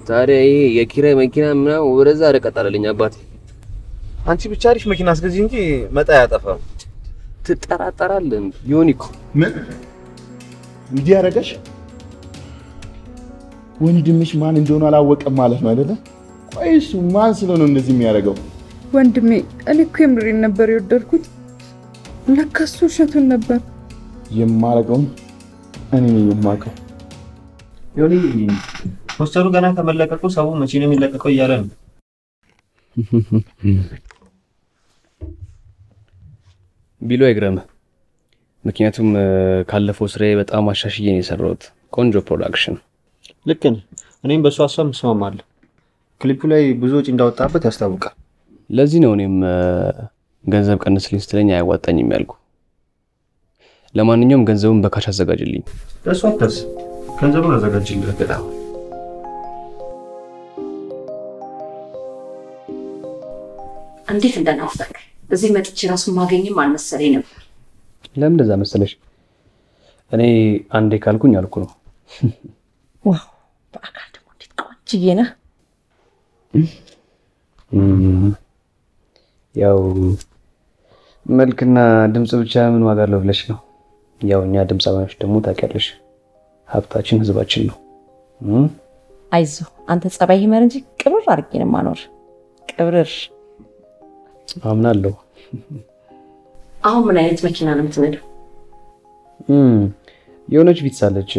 ታዲያ ይሄ የኪራይ መኪና ምናምን ወደዛ ርቀት አለልኝ አባቴ። አንቺ ብቻ አሪፍ መኪና አስገዢ እንጂ መጣ አያጠፋም። ትጠራጠራለህ? እኮ ምን እንዲህ ያደረገሽ? ወንድምሽ ማን እንደሆነ አላወቀም ማለት ነው አይደለ? ቆይ እሱ ማን ስለሆነ እንደዚህ የሚያደርገው? ወንድሜ እኔ እኮ የምሬን ነበር የወደድኩት። ለካ እሱ ውሸቱን ነበር። የማረገውን እኔ ነኝ የማውቀው። ዮኒ ፖስተሩ ገና ከመለቀቁ ሰው መቼ ነው የሚለቀቀው እያለ ነው። ቢሉ አይግረምህ። ምክንያቱም ካለፈው ስራዬ በጣም አሻሽዬ ነው የሰራሁት። ቆንጆ production። ልክ ነህ። እኔም በእሱ ሀሳብ እስማማለሁ። ክሊፑ ላይ ብዙ ወጪ እንዳወጣበት ያስታውቃል። ለዚህ ነው እኔም ገንዘብ ቀንስልኝ ስትለኝ አያዋጣኝም ያልኩ። ለማንኛውም ገንዘቡን በ cash አዘጋጅልኝ። ለእሱ አታስብ፣ ገንዘቡን አዘጋጅልህ። በጣም እንዴት እንደናፈቅ እዚህ መጥቼ ራሱ ማገኝም አልመሰለኝ ነበር። ለምን እንደዛ መሰለሽ? እኔ አንዴ ካልኩኝ አልኩ ነው። wow በአካል ደግሞ እንዴት ቆንጅዬ ነህ። ያው መልክና ድምፅ ብቻ ምን ዋጋ አለው ብለሽ ነው? ያው እኛ ድምፃውያኖች ደግሞ ታውቂያለሽ፣ ሀብታችን ህዝባችን ነው። አይዞ አንተ ጸባይ ይመር እንጂ ቅብር አድርጌ ነው የማኖር። ቅብርር። አምናለሁ። አሁን ምን አይነት መኪና ነው የምትነዳው? የሆነች ቪትስ አለች።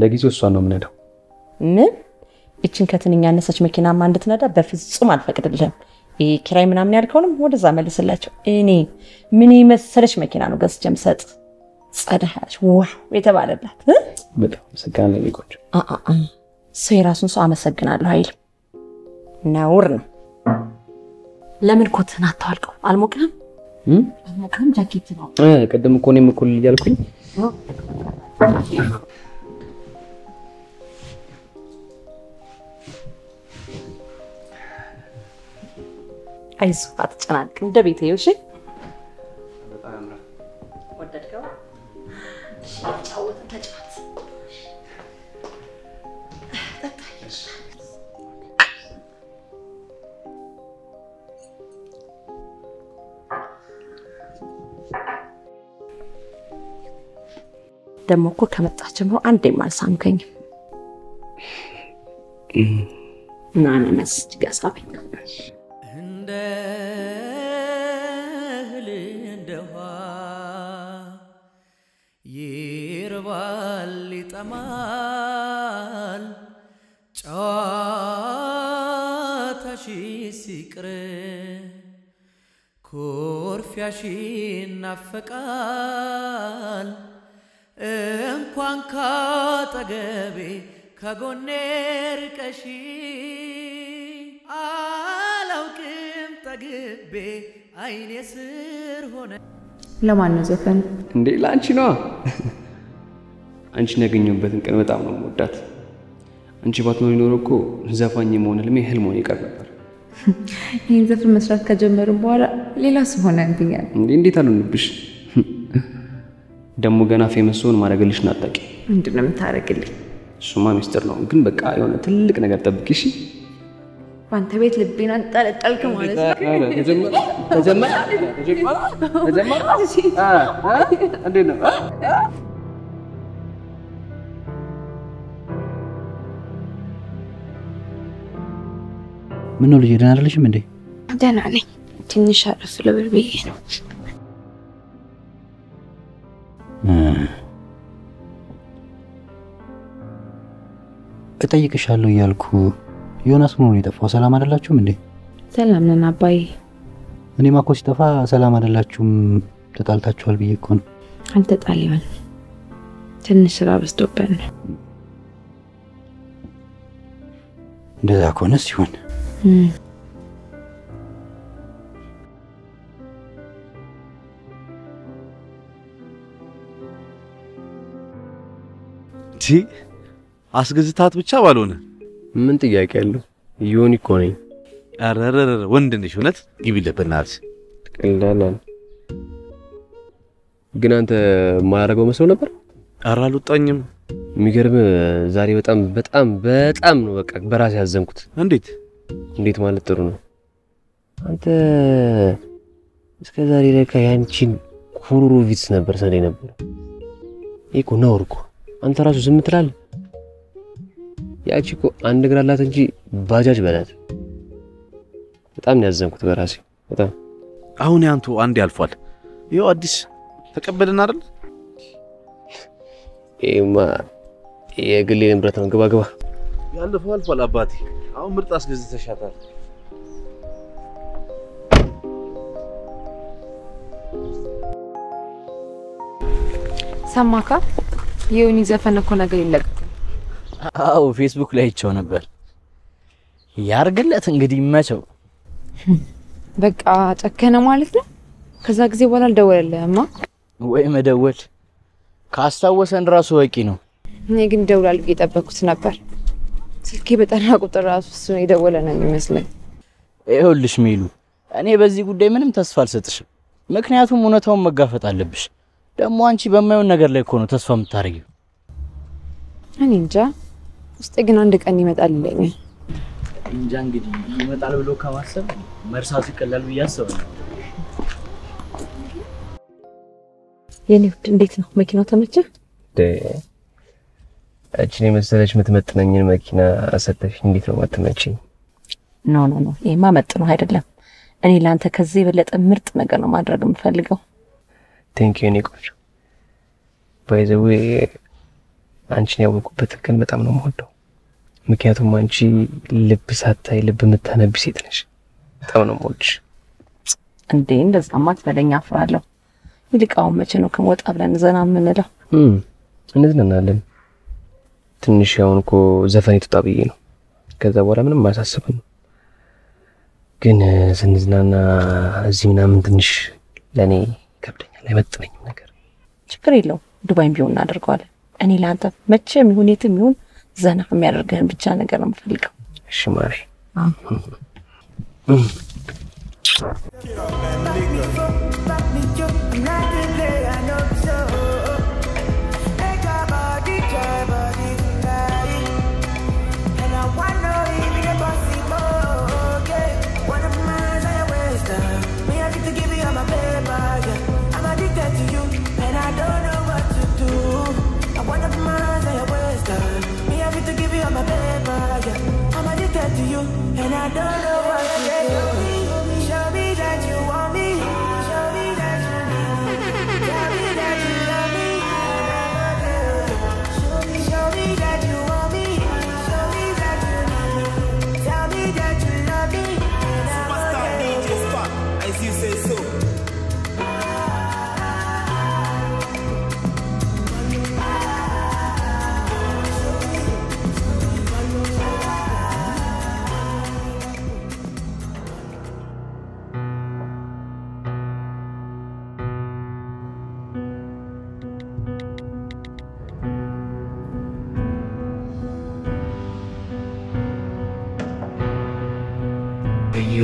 ለጊዜው እሷን ነው የምነዳው። ምን ይችን ከትንኛ ያነሰች መኪናማ እንድትነዳ በፍጹም አልፈቅድልህም። ይህ ኪራይ ምናምን ያልከውንም ወደዛ መልስላቸው። እኔ ምን የመሰለች መኪና ነው ገዝቼ የምሰጥ። ጸዳ ያለች wow የተባለላት እ? በጣም አ አ። ሰው የራሱን ሰው አመሰግናለሁ አይልም። ነውር ነው። ለምን ኮትህን አታዋልቀው? አልሞቅህም? አልሞቅህም? ጃኬት ነው ቅድም እኮ እኔም እኩል እያልኩኝ አይዞህ አትጨናነቅ። እንደ ቤት እሺ። ወደድከው? እሺ፣ እየተጫወትን ተጫወት። ደግሞ እኮ ከመጣህ ጀምሮ አንዴም አልሳምከኝም። ና ነመስ እንደ እህል እንደ ውሃ ይርባል ይጠማል። ጨዋታሽ ሲቅር ኩርፊያሽ ይናፈቃል። እንኳን ካጠገቤ ከጎኔ ርቀሽ አላውቅም ጠግቤ አይኔ ስር ሆነ ለማን ነው ዘፈኑ? እንዴ ለአንቺ ነዋ። አንቺን ያገኘሁበትን ቀን በጣም ነው የምወዳት። አንቺ ባትኖሪ ኖሮ እኮ ዘፋኝ የመሆን ህልሜ ህልም ሆኖ ይቀር ነበር። ይህን ዘፈን መስራት ከጀመርን በኋላ ሌላ ሰው ሆነብኛል። እንዴ እንዴት አልሆንብሽ? ደግሞ ገና ፌመስ ስሆን ማድረግልሽን አታውቂ። ምንድን ነው የምታደርግልኝ? እሱማ ሚስጥር ነው፣ ግን በቃ የሆነ ትልቅ ነገር ጠብቂ እሺ? በአንተ ቤት ልቤን አንጠለጠልክ ማለት ነው። ኧረ ተጀመረ ተጀመረ ተጀመረ ተጀመረ። አ አ እንዴት ነው? አ? ምን ነው ልጄ ደህና አይደለሽም እንዴ? ደህና ነኝ። ትንሽ አረፍ ልበል ብዬ ነው። እጠይቅሻለሁ እያልኩ ዮናስ ምን ሆኖ የጠፋው? ሰላም አይደላችሁም እንዴ? ሰላም ነን አባዬ። እኔማ እኮ ሲጠፋ ሰላም አይደላችሁም ተጣልታችኋል ብዬ እኮ ነው። አልተጣላንም። ትንሽ ስራ በዝቶብን እንደዛ ከሆነስ ይሁን። አስገዝታት ብቻ ባልሆነ ምን ጥያቄ አለው? ዮኒ እኮ ነኝ። ኧረ ወንድ ነሽ እውነት። ግቢለት በእናትሽ። ቀላል ግን አንተ ማያደርገው መስሎ ነበር። ኧረ አልወጣኝም። የሚገርም ዛሬ በጣም በጣም በጣም ነው በቃ በራሴ ያዘንኩት። እንዴት እንዴት ማለት ጥሩ ነው። አንተ እስከ ዛሬ ለካ ያንቺን ኩሩሩ ቪትስ ነበር ሰኔ ነበር። ይህ እኮ ነውር እኮ። አንተ ራሱ ዝም ትላለህ። ያቺ እኮ አንድ እግር አላት እንጂ ባጃጅ በላት። በጣም ነው ያዘንኩት በራሴ። በጣም አሁን ያንቱ አንድ ያልፏል። ይኸው አዲስ ተቀበልን አይደል? ይሄማ የግሌ ንብረት ነው። ግባ ግባ። ያለፈው አልፏል አባቴ። አሁን ምርጥ አስገዝተሻታል። ሰማካ የዮኒ ዘፈን እኮ ነገር ይለቀቅ። አዎ ፌስቡክ ላይ አይቼው ነበር። ያርግለት እንግዲህ ይመቸው። በቃ ጨከነ ማለት ነው። ከዛ ጊዜ በኋላ አልደወለልህማ? ወይ መደወል ካስታወሰን ራሱ በቂ ነው። እኔ ግን ይደውላል ብዬ የጠበኩት ነበር። ስልኬ በጠራ ቁጥር ራሱ እሱ የደወለ ነው የሚመስለኝ። ይኸውልሽ ሚሉ፣ እኔ በዚህ ጉዳይ ምንም ተስፋ አልሰጥሽም። ምክንያቱም እውነታውን መጋፈጥ አለብሽ። ደግሞ አንቺ በማይሆን ነገር ላይ እኮ ነው ተስፋ የምታደርጊው። እኔ እንጃ፣ ውስጤ ግን አንድ ቀን ይመጣል ይለኛል። እንጃ እንግዲህ ይመጣል ብሎ ከማሰብ መርሳቱ ይቀላል ብዬ አስባለሁ። የኔ ውድ እንዴት ነው መኪናው ተመቸ? እችን የመሰለች የምትመጥነኝን መኪና ሰጠሽኝ። እንዴት ነው ማትመችኝ? no no no፣ ይሄማ መጥኖ አይደለም። እኔ ለአንተ ከዚህ የበለጠ ምርጥ ነገር ነው ማድረግ የምፈልገው። thank you ቆንጆ። by the way አንቺን ያወቁበት ቀን በጣም ነው የምወደው። ምክንያቱም አንቺ ልብ ሳታይ ልብ የምታነቢ ሴት ነሽ። በጣም ነው የምወድሽ። እንዴ እንደዛማ አትበለኝ፣ አፍራለሁ። ይልቅ አሁን መቼ ነው ከወጣ ብለን ዘና የምንለው? እንዝናናለን። ትንሽ አሁን እኮ ዘፈን የተወጣ ብዬ ነው። ከዛ በኋላ ምንም አያሳስብም። ግን ስንዝናና እዚህ ምናምን ትንሽ ለእኔ ከብደኛል፣ አይመጥነኝም ነገር። ችግር የለውም ዱባይም ቢሆን እናደርገዋለን። እኔ ለአንተ መቼም ይሁን የትም ይሁን ዘና የሚያደርግህን ብቻ ነገር ነው የምፈልገው። እሺ ማሬ። And I don't know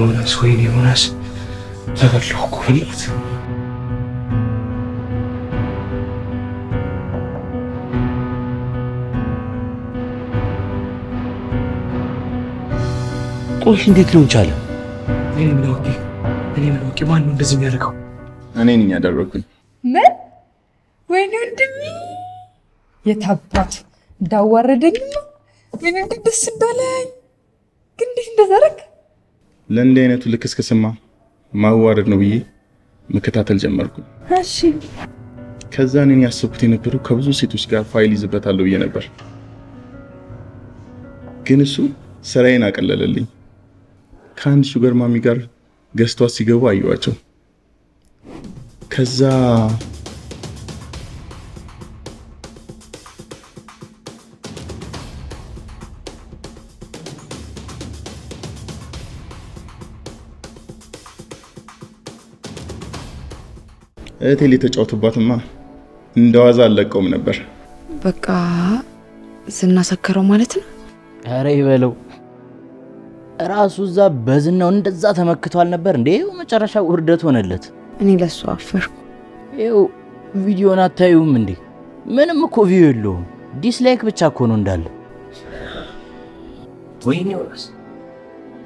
ዮናስ፣ ወይኔ ዮናስ ተበላሁ እኮ በላት። ቆይሽ እንዴት ሊሆን ቻለ? እኔ ምን አውቄ እኔ ምን አውቄ ማን ነው እንደዚህ የሚያደርገው? እኔ ነኝ ያደረኩኝ። ምን? ወይኔ ወንድሜ የታባት እንዳዋረደኝማ ምን እንዴት ደስ እንዳለኝ ግን እንዴት እንደዘረግ ለእንዲህ አይነቱ ልክስክስማ ማዋረድ ነው ብዬ መከታተል ጀመርኩ። እሺ ከዛ እኔን ያሰብኩት የነበረው ከብዙ ሴቶች ጋር ፋይል ይዝበታለሁ ብዬ ነበር። ግን እሱ ስራዬን አቀለለልኝ። ከአንድ sugar mommy ጋር ገዝቷ ሲገቡ አየዋቸው። ከዛ እህቴ የተጫወቱባትማ እንደ ዋዛ አልለቀውም ነበር። በቃ ስናሰከረው ማለት ነው። ኧረ ይበለው። ራሱ እዛ በዝናው እንደዛ ተመክቷል ነበር እንዴ? ይኸው መጨረሻ ውርደት ሆነለት። እኔ ለሱ አፈርኩ። ይኸው ቪዲዮን አታዩም እንዴ? ምንም እኮ view የለውም። dislike ብቻ እኮ ነው እንዳለ። ወይኔ ዮናስ፣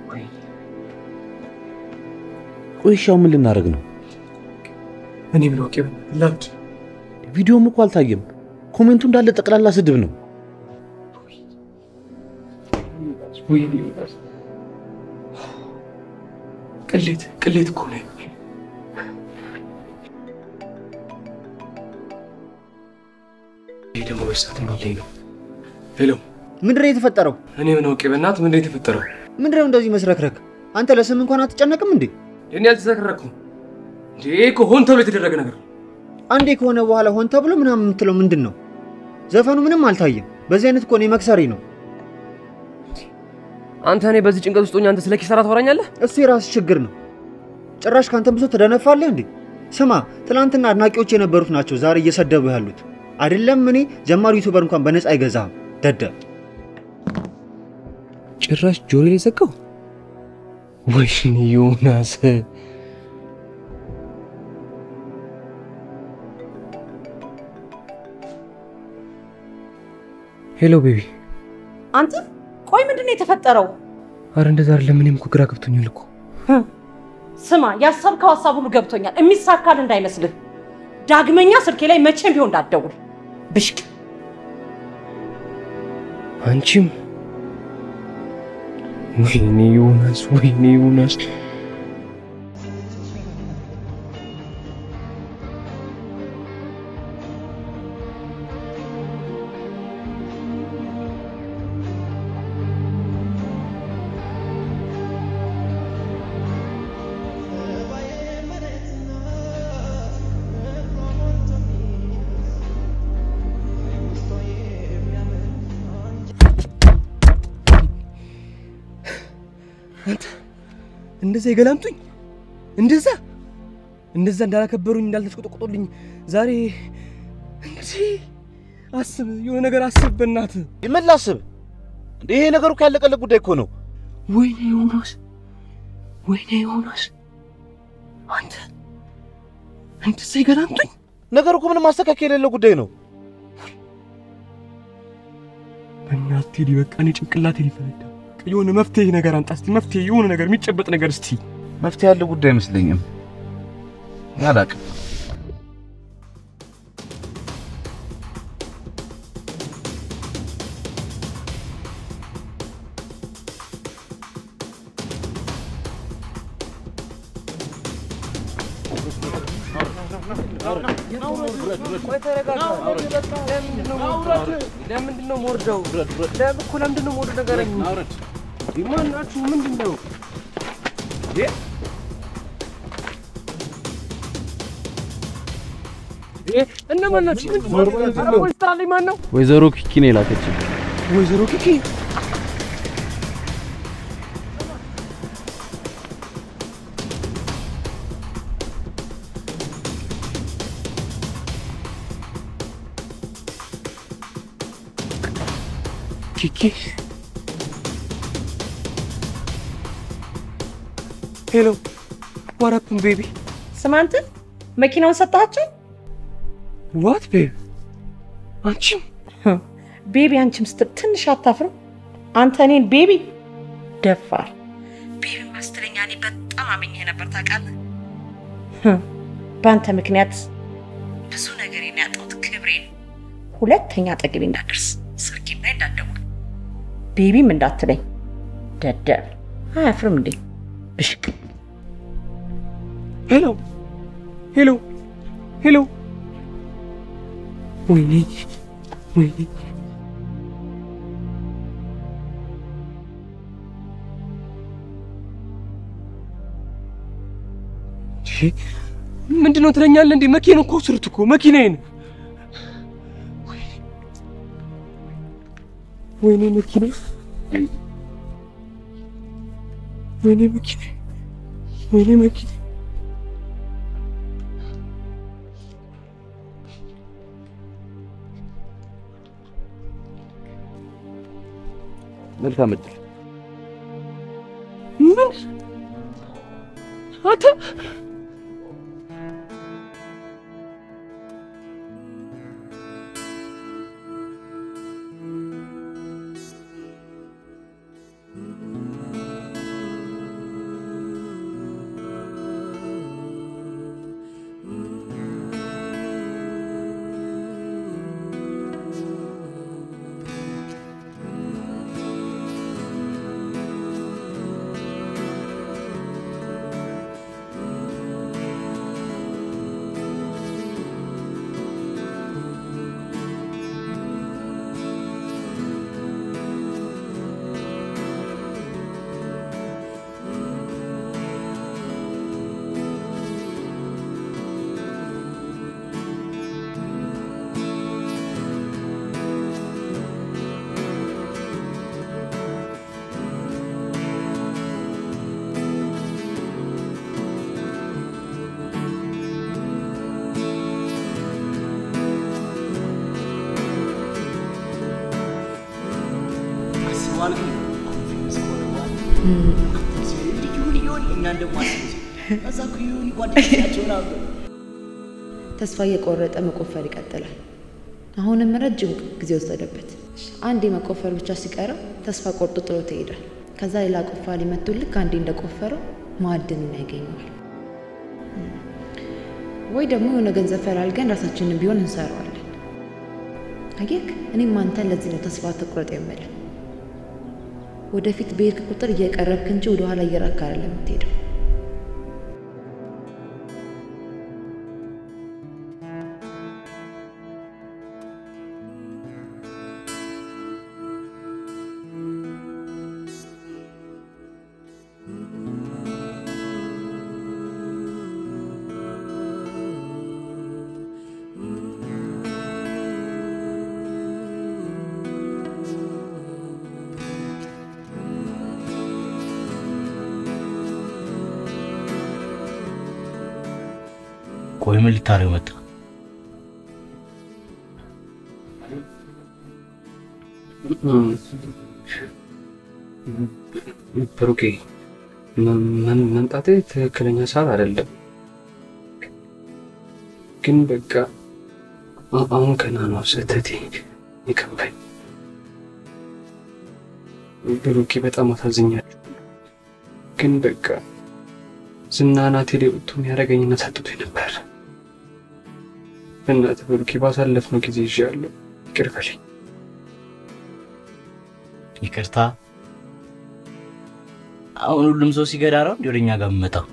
ቆይ እሺ አሁን ምን ልናደርግ ነው? እኔ ምን አውቄ ላብድ። ቪዲዮም እኮ አልታየም። comment ኡ እንዳለ ጠቅላላ ስድብ ነው። ቅሌት ቅሌት እኮ ነው። ይህ ደግሞ በሳት የሚለኝ ነው። hello፣ ምንድን ነው የተፈጠረው? እኔ ምን አውቄ? በእናትህ ምንድን ነው የተፈጠረው? ምንድን ነው እንደዚህ መዝረክረክ? አንተ ለስም እንኳን አትጨነቅም እንዴ? እኔ አልተዝረከረኩም እንዴ? እኮ ሆን ተብሎ የተደረገ ነገር ነው። አንዴ ከሆነ በኋላ ሆን ተብሎ ምናምን የምትለው ምንድን ነው? ዘፈኑ ምንም አልታየም። በዚህ አይነት እኮ እኔ መክሰሬ ነው። አንተ እኔ በዚህ ጭንቀት ውስጥ ሆኜ አንተ ስለ ኪሳራ ታወራኛለህ? እሱ የራስ ችግር ነው። ጭራሽ ከአንተም ብሶ ትደነፋለህ እንዴ? ስማ፣ ትናንትና አድናቂዎች የነበሩት ናቸው ዛሬ እየሰደቡ ያሉት አይደለም። እኔ ጀማሪ YouTuber እንኳን በነፃ አይገዛህም ደደብ። ጭራሽ ጆሮ ላይ ዘጋው። ወይኔ ዮናስ hello baby። አንተ ቆይ ምንድን ነው የተፈጠረው? አረ እንደዛ አይደለም። እኔም እኮ ግራ ገብቶኛል እኮ። ስማ ያሰብከው ሀሳብ ሁሉ ገብቶኛል። የሚሳካልህ እንዳይመስልህ። ዳግመኛ ስልኬ ላይ መቼም ቢሆን እንዳትደውል ብሽቅ። አንቺም ወይኔ ዮናስ፣ ወይኔ ዮናስ። እንደዛ ይገላምጡኝ፣ እንደዛ እንደዛ እንዳላከበሩኝ እንዳልተሽቆጠቆጡልኝ ዛሬ እንግዲህ አስብ፣ የሆነ ነገር አስብ በእናትህ። ምን ላስብ? ይሄ ነገሩ ካለቀለት ጉዳይ እኮ ነው። ወይኔ ዮናስ፣ ወይኔ ዮናስ፣ አንተ እንደዛ ይገላምጡኝ። ነገሩ እኮ ምንም ማስተካከል የሌለው ጉዳይ ነው። በእናትህ ቴዲ፣ በቃ እኔ ጭንቅላቴ ሊፈነዳ የሆነ መፍትሄ ነገር አምጣ እስቲ፣ መፍትሄ የሆነ ነገር የሚጨበጥ ነገር እስቲ። መፍትሄ ያለው ጉዳይ አይመስለኝም። አላቅም። ለምንድን ነው የምወርደው? ለምን እኮ ለምንድን ነው ነው? ወይዘሮ ኪኪ ነው የላከችኝ። ወይዘሮ ኪኪ Hello what happened baby ስማ አንተ መኪናውን ሰጣቸው? what baby አንቺም baby አንቺም ስትል ትንሽ አታፍርም? አንተ እኔን baby ደፋር baby ማስትለኛ እኔ በጣም አምኜህ ነበር ታውቃለህ። በአንተ ምክንያት ብዙ ነገሬን ያጣሁት ክብሬን። ሁለተኛ አጠገቤ እንዳትደርስ ስልኬም ላይ እንዳትደውል Baby ም እንዳትለኝ ደደብ። አያፍርም እንዴ ብሽቅ። Hello hello Hello ወይኔ ወይኔ ምንድን ነው ትለኛለህ እንዴ? መኪና እኮ ስርት እኮ መኪናዬን። ወይኔ መኪና፣ ወይኔ መኪና፣ ወይኔ መኪና። መልካም እድል። ምን አንተ ደግሞ አስበው እዛ እኮ የሆኑ ጓደኞቻቸውን አሉ ተስፋ እየቆረጠ መቆፈር ይቀጥላል። አሁንም ረጅም ጊዜ ወሰደበት። አንዴ መቆፈር ብቻ ሲቀረው ተስፋ ቆርጦ ጥሎት ይሄዳል። ከዛ ሌላ ቆፋሪ መጥቶ ልክ አንዴ እንደቆፈረው ማዕድንን ያገኘዋል። ወይ ደግሞ የሆነ ገንዘብ ፈላልገን ራሳችንን ቢሆን እንሰራዋለን። አየክ፣ እኔም አንተን ለዚህ ነው ተስፋ አትቁረጥ የምልህ። ወደፊት በሄድክ ቁጥር እየቀረብክ እንጂ ወደኋላ እየራክ አይደለም የምትሄደው። ልታደርግ መጣ? ብሩኬ መምጣቴ ትክክለኛ ሰዓት አይደለም፣ ግን በቃ አሁን ገና ነው ስህተቴ የገባኝ። ብሩኬ በጣም አሳዝኛለሁ፣ ግን በቃ ዝናና ቴሌ የሚያደርገኝና ሰጥቶኝ ነበር። እናት ብሩኬ ባሳለፍነው ጊዜ ይዤአለሁ፣ ይቅር በለኝ። ይቅርታ። አሁን ሁሉም ሰው ሲገዳ ነው እንዲ ወደኛ ጋር የምመጣው።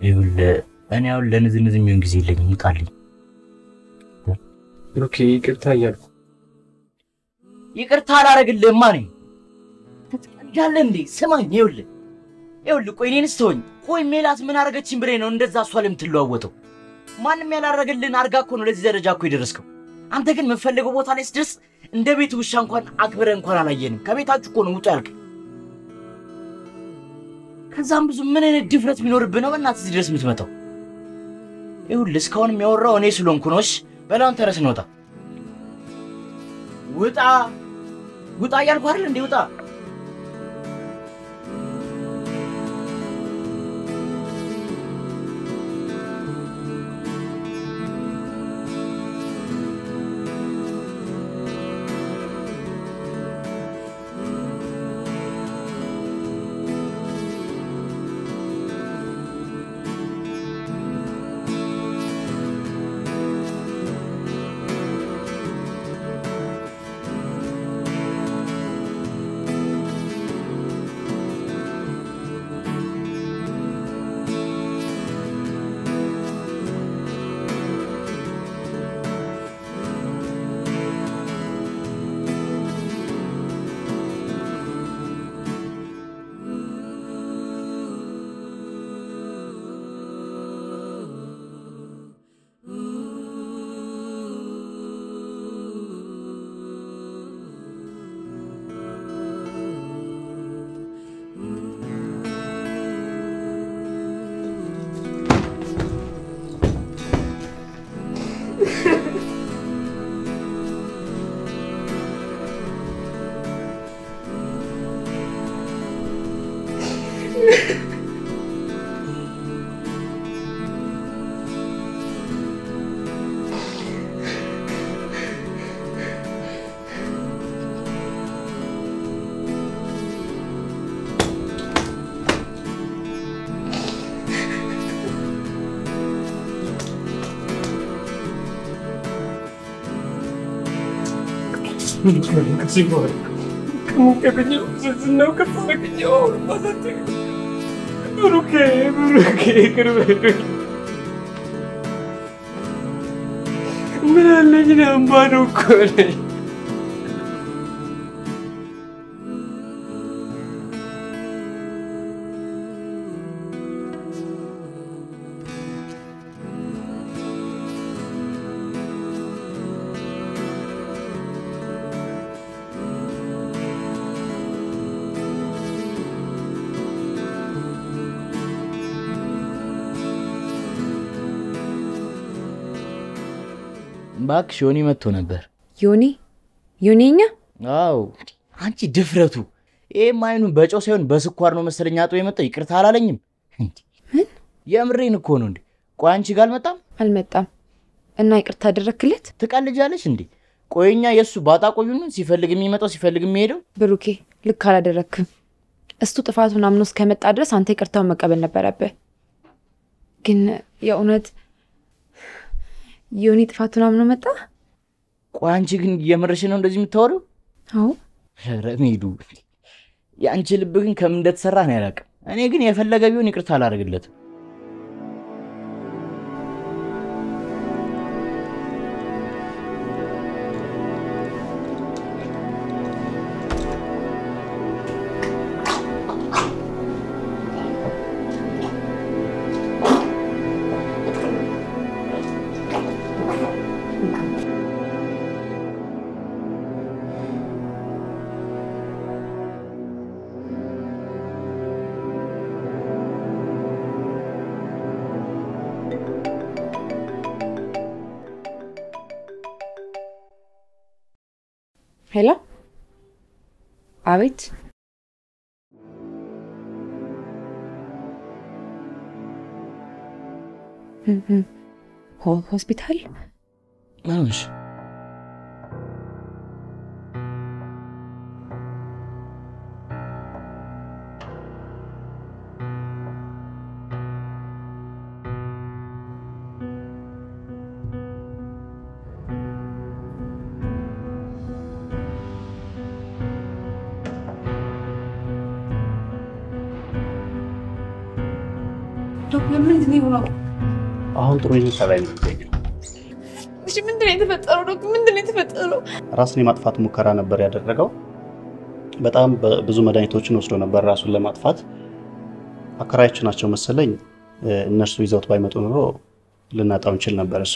ይኸውልህ እኔ አሁን ለንዝንዝ የሚሆን ጊዜ የለኝም፣ ውጣልኝ። ብሩኬ ይቅርታ እያልኩ ይቅርታ አላረግልህማ ነኝ። ትቀልዳለህ እንዴ? ስማኝ፣ ይኸውልህ ይኸውልህ፣ ቆይ እኔንስ ተወኝ። ቆይ ሜላት ምን አረገችኝ ብለህ ነው እንደዛ እሷ ለምትለዋወጠው? ማንም ያላረገልህን አርጋ እኮ ነው ለዚህ ደረጃ እኮ የደረስከው። አንተ ግን የምፈልገው ቦታ ላይ ስደርስ እንደ ቤት ውሻ እንኳን አክብረ እንኳን አላየንም። ከቤታችሁ እኮ ነው ውጡ ያልክ። ከዛም ብዙ ምን አይነት ድፍረት ቢኖርብህ ነው በእናትህ እዚህ ድረስ የምትመጣው? ይኸውልህ እስካሁን የሚያወራው እኔ ስለሆንኩ ነው። እሺ በላውን ተረስ እንውጣ። ውጣ ውጣ እያልኩ አይደል እንዴ? ውጣ ከዚህ በኋላ ከሞት ያገኘው ዝናው ከፍ ያገኘው ማለት ብሩኬ ብሩኬ ይቅር በሉኝ። ምን አለኝ ነው እምባዶ እኮ ነኝ። እባክሽ ዮኒ መጥቶ ነበር። ዮኒ ዮኒኛ አዎ አንቺ ድፍረቱ! ይህም አይኑን በጨው ሳይሆን በስኳር ነው መሰለኝ አጥቦ የመጣው። ይቅርታ አላለኝም። እንዴ! የምሬን እኮ ነው። እንዴ ቆይ አንቺ ጋር አልመጣም? አልመጣም። እና ይቅርታ አደረክለት? ትቀልጃለሽ እንዴ? ቆይኛ የእሱ ባጣ ቆዩንን ሲፈልግ የሚመጣው ሲፈልግ የሚሄደው። ብሩኬ ልክ አላደረክም። እሱ ጥፋቱን አምኖ እስከመጣ ድረስ አንተ ይቅርታውን መቀበል ነበረብህ። ግን የእውነት ዮኒ ጥፋቱን አምኖ መጣ? ቆይ አንቺ ግን የምርሽ ነው እንደዚህ የምታወሪው? አዎ ኧረ ሜዱ፣ የአንቺ ልብ ግን ከምን እንደተሰራ ነው ያላቅም። እኔ ግን የፈለገ ቢሆን ይቅርታ አላደርግለትም። Arbeit? Hm, hm. Hospital? Vamos. አሁን ጥሩ ሁኔታ ላይ ነው የሚገኘው። እሺ ምንድን ነው የተፈጠረው? ዶክ ምንድን ነው የተፈጠረው? ራስን የማጥፋት ሙከራ ነበር ያደረገው። በጣም ብዙ መድኃኒቶችን ወስዶ ነበር ራሱን ለማጥፋት። አከራዮች ናቸው መሰለኝ እ፣ እነርሱ ይዘውት ባይመጡ ኑሮ ልናጣው እንችል ነበር። እሱ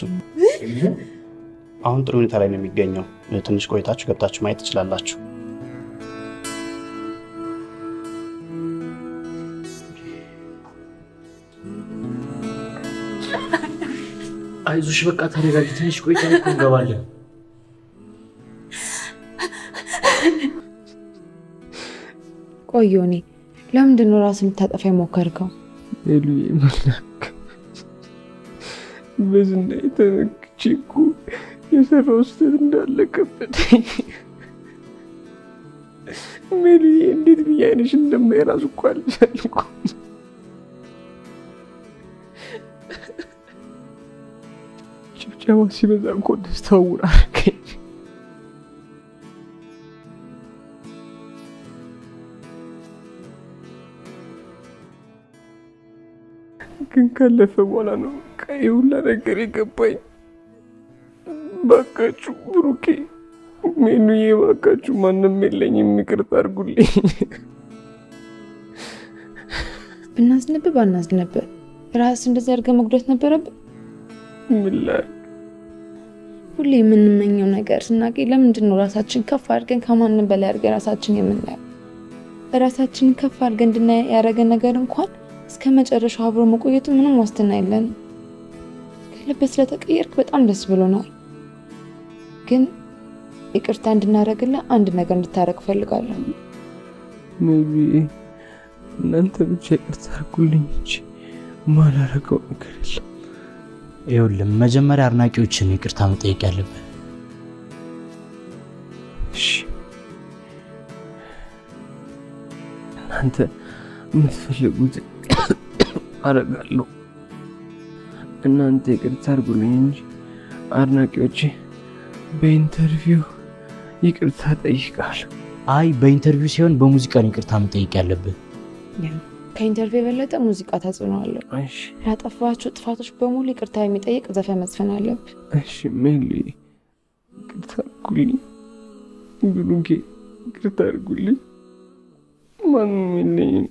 አሁን ጥሩ ሁኔታ ላይ ነው የሚገኘው። ትንሽ ቆይታችሁ ገብታችሁ ማየት ትችላላችሁ። አይዞሽ በቃ ተረጋጊ። ትንሽ ቆይተን እኮ እንገባለን። ቆይ ዮኒ፣ ለምንድን ነው ራስን ልታጠፋ የሞከርከው? ሄሉዬ መላክ በዝና የተነክቼ እኮ የሰራው ስህተት እንዳለ ከበደኝ። ሜሉዬ እንዴት ብዬ አይነሽ እንደማይ ራሱ እኮ አልቻልኩም። ጭብጨባ ሲበዛ እኮ ደስታው ውር አደረገኝ። ግን ካለፈ በኋላ ነው ይህ ሁላ ነገር የገባኝ። ባካችሁ ብሩኬ፣ ሜኑዬ፣ ባካችሁ ማንም የለኝም፣ ይቅርታ አድርጉልኝ። ብናዝንብህ ባናዝንብህ ራስ እንደዚህ አድርገህ መጉዳት ነበረብህ? ምን ላድርግ? ሁሌ የምንመኘው ነገር ስናገኝ ለምንድን ነው ራሳችን ከፍ አድርገን ከማንም በላይ አድርገን ራሳችን የምናየው? ራሳችንን ከፍ አድርገን እንድናይ ያደረገን ነገር እንኳን እስከ መጨረሻው አብሮ መቆየቱ ምንም ዋስትና የለንም። ከልብ ስለተቀየርክ በጣም ደስ ብሎናል። ግን ይቅርታ እንድናደርግልህ አንድ ነገር እንድታደርግ እፈልጋለሁ። ሜሊ እናንተ ብቻ ይቅርታ አድርጉልኝ እንጂ ማላረገው ነገር የለም። ይኸውልህ መጀመሪያ አድናቂዎችን ይቅርታ መጠየቅ ያለብህ። እሺ እናንተ የምትፈልጉት አደርጋለሁ። እናንተ ይቅርታ አድርጉልኝ እንጂ አድናቂዎቼ በ interview ይቅርታ ጠይቃለሁ። አይ በ interview ሲሆን በሙዚቃ ይቅርታ መጠየቅ ያለብህ። ከ interview የበለጠ ሙዚቃ ተጽዕኖ አለው። ላጠፋቸው ጥፋቶች በሙሉ ይቅርታ የሚጠይቅ ዘፈን መዝፈን አለብህ። እሺ ሜሊ ይቅርታ አድርጉልኝ። ብሩኬ ይቅርታ አድርጉልኝ። ማንም የለኝም።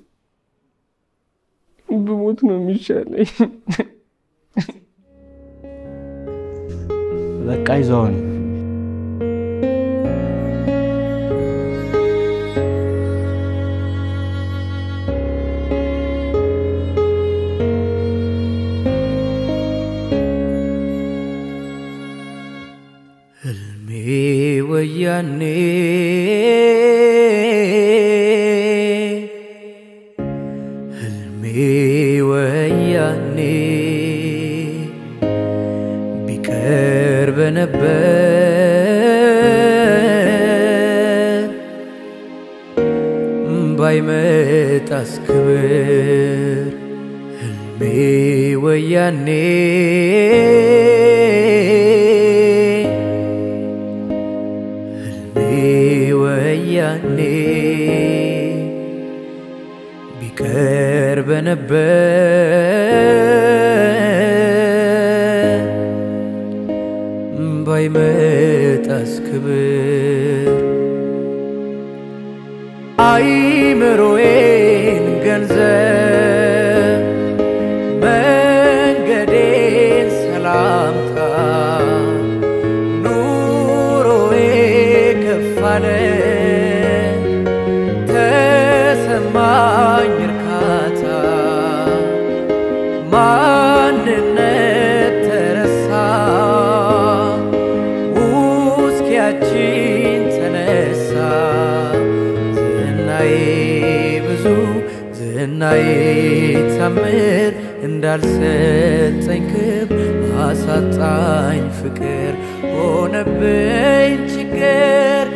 ብሞት ነው የሚሻለኝ። በቃ ይዘውን ህልሜ ወያኔ ህልሜ ወያኔ ቢቀር በነበር ባይመጣስ ክብር ህልሜ ወያኔ ቢቀር በነበር ባይመጣስ ክብር አይምሮዬን ገንዘብ ታምር እንዳልሰጠኝ ክብር አሳጣኝ ፍቅር ሆነብኝ ችግር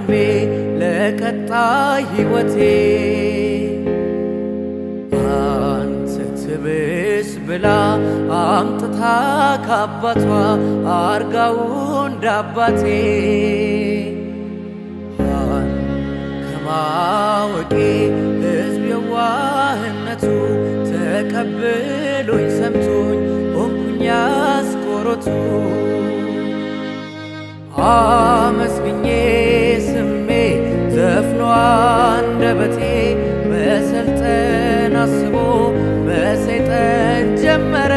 ወንድሜ ለቀጣይ ሕይወቴ አንተ ትብስ ብላ አምጥታ ካባቷ አርጋው እንዳባቴ አን ከማወቄ ሕዝብ የዋህነቱ ተቀብሎኝ ሰምቶኝ ሆንኩኝ አስቆሮቱ። አመስግኜ አንደበቴ መሰልጠን አስቦ መሰይጠን ጀመረ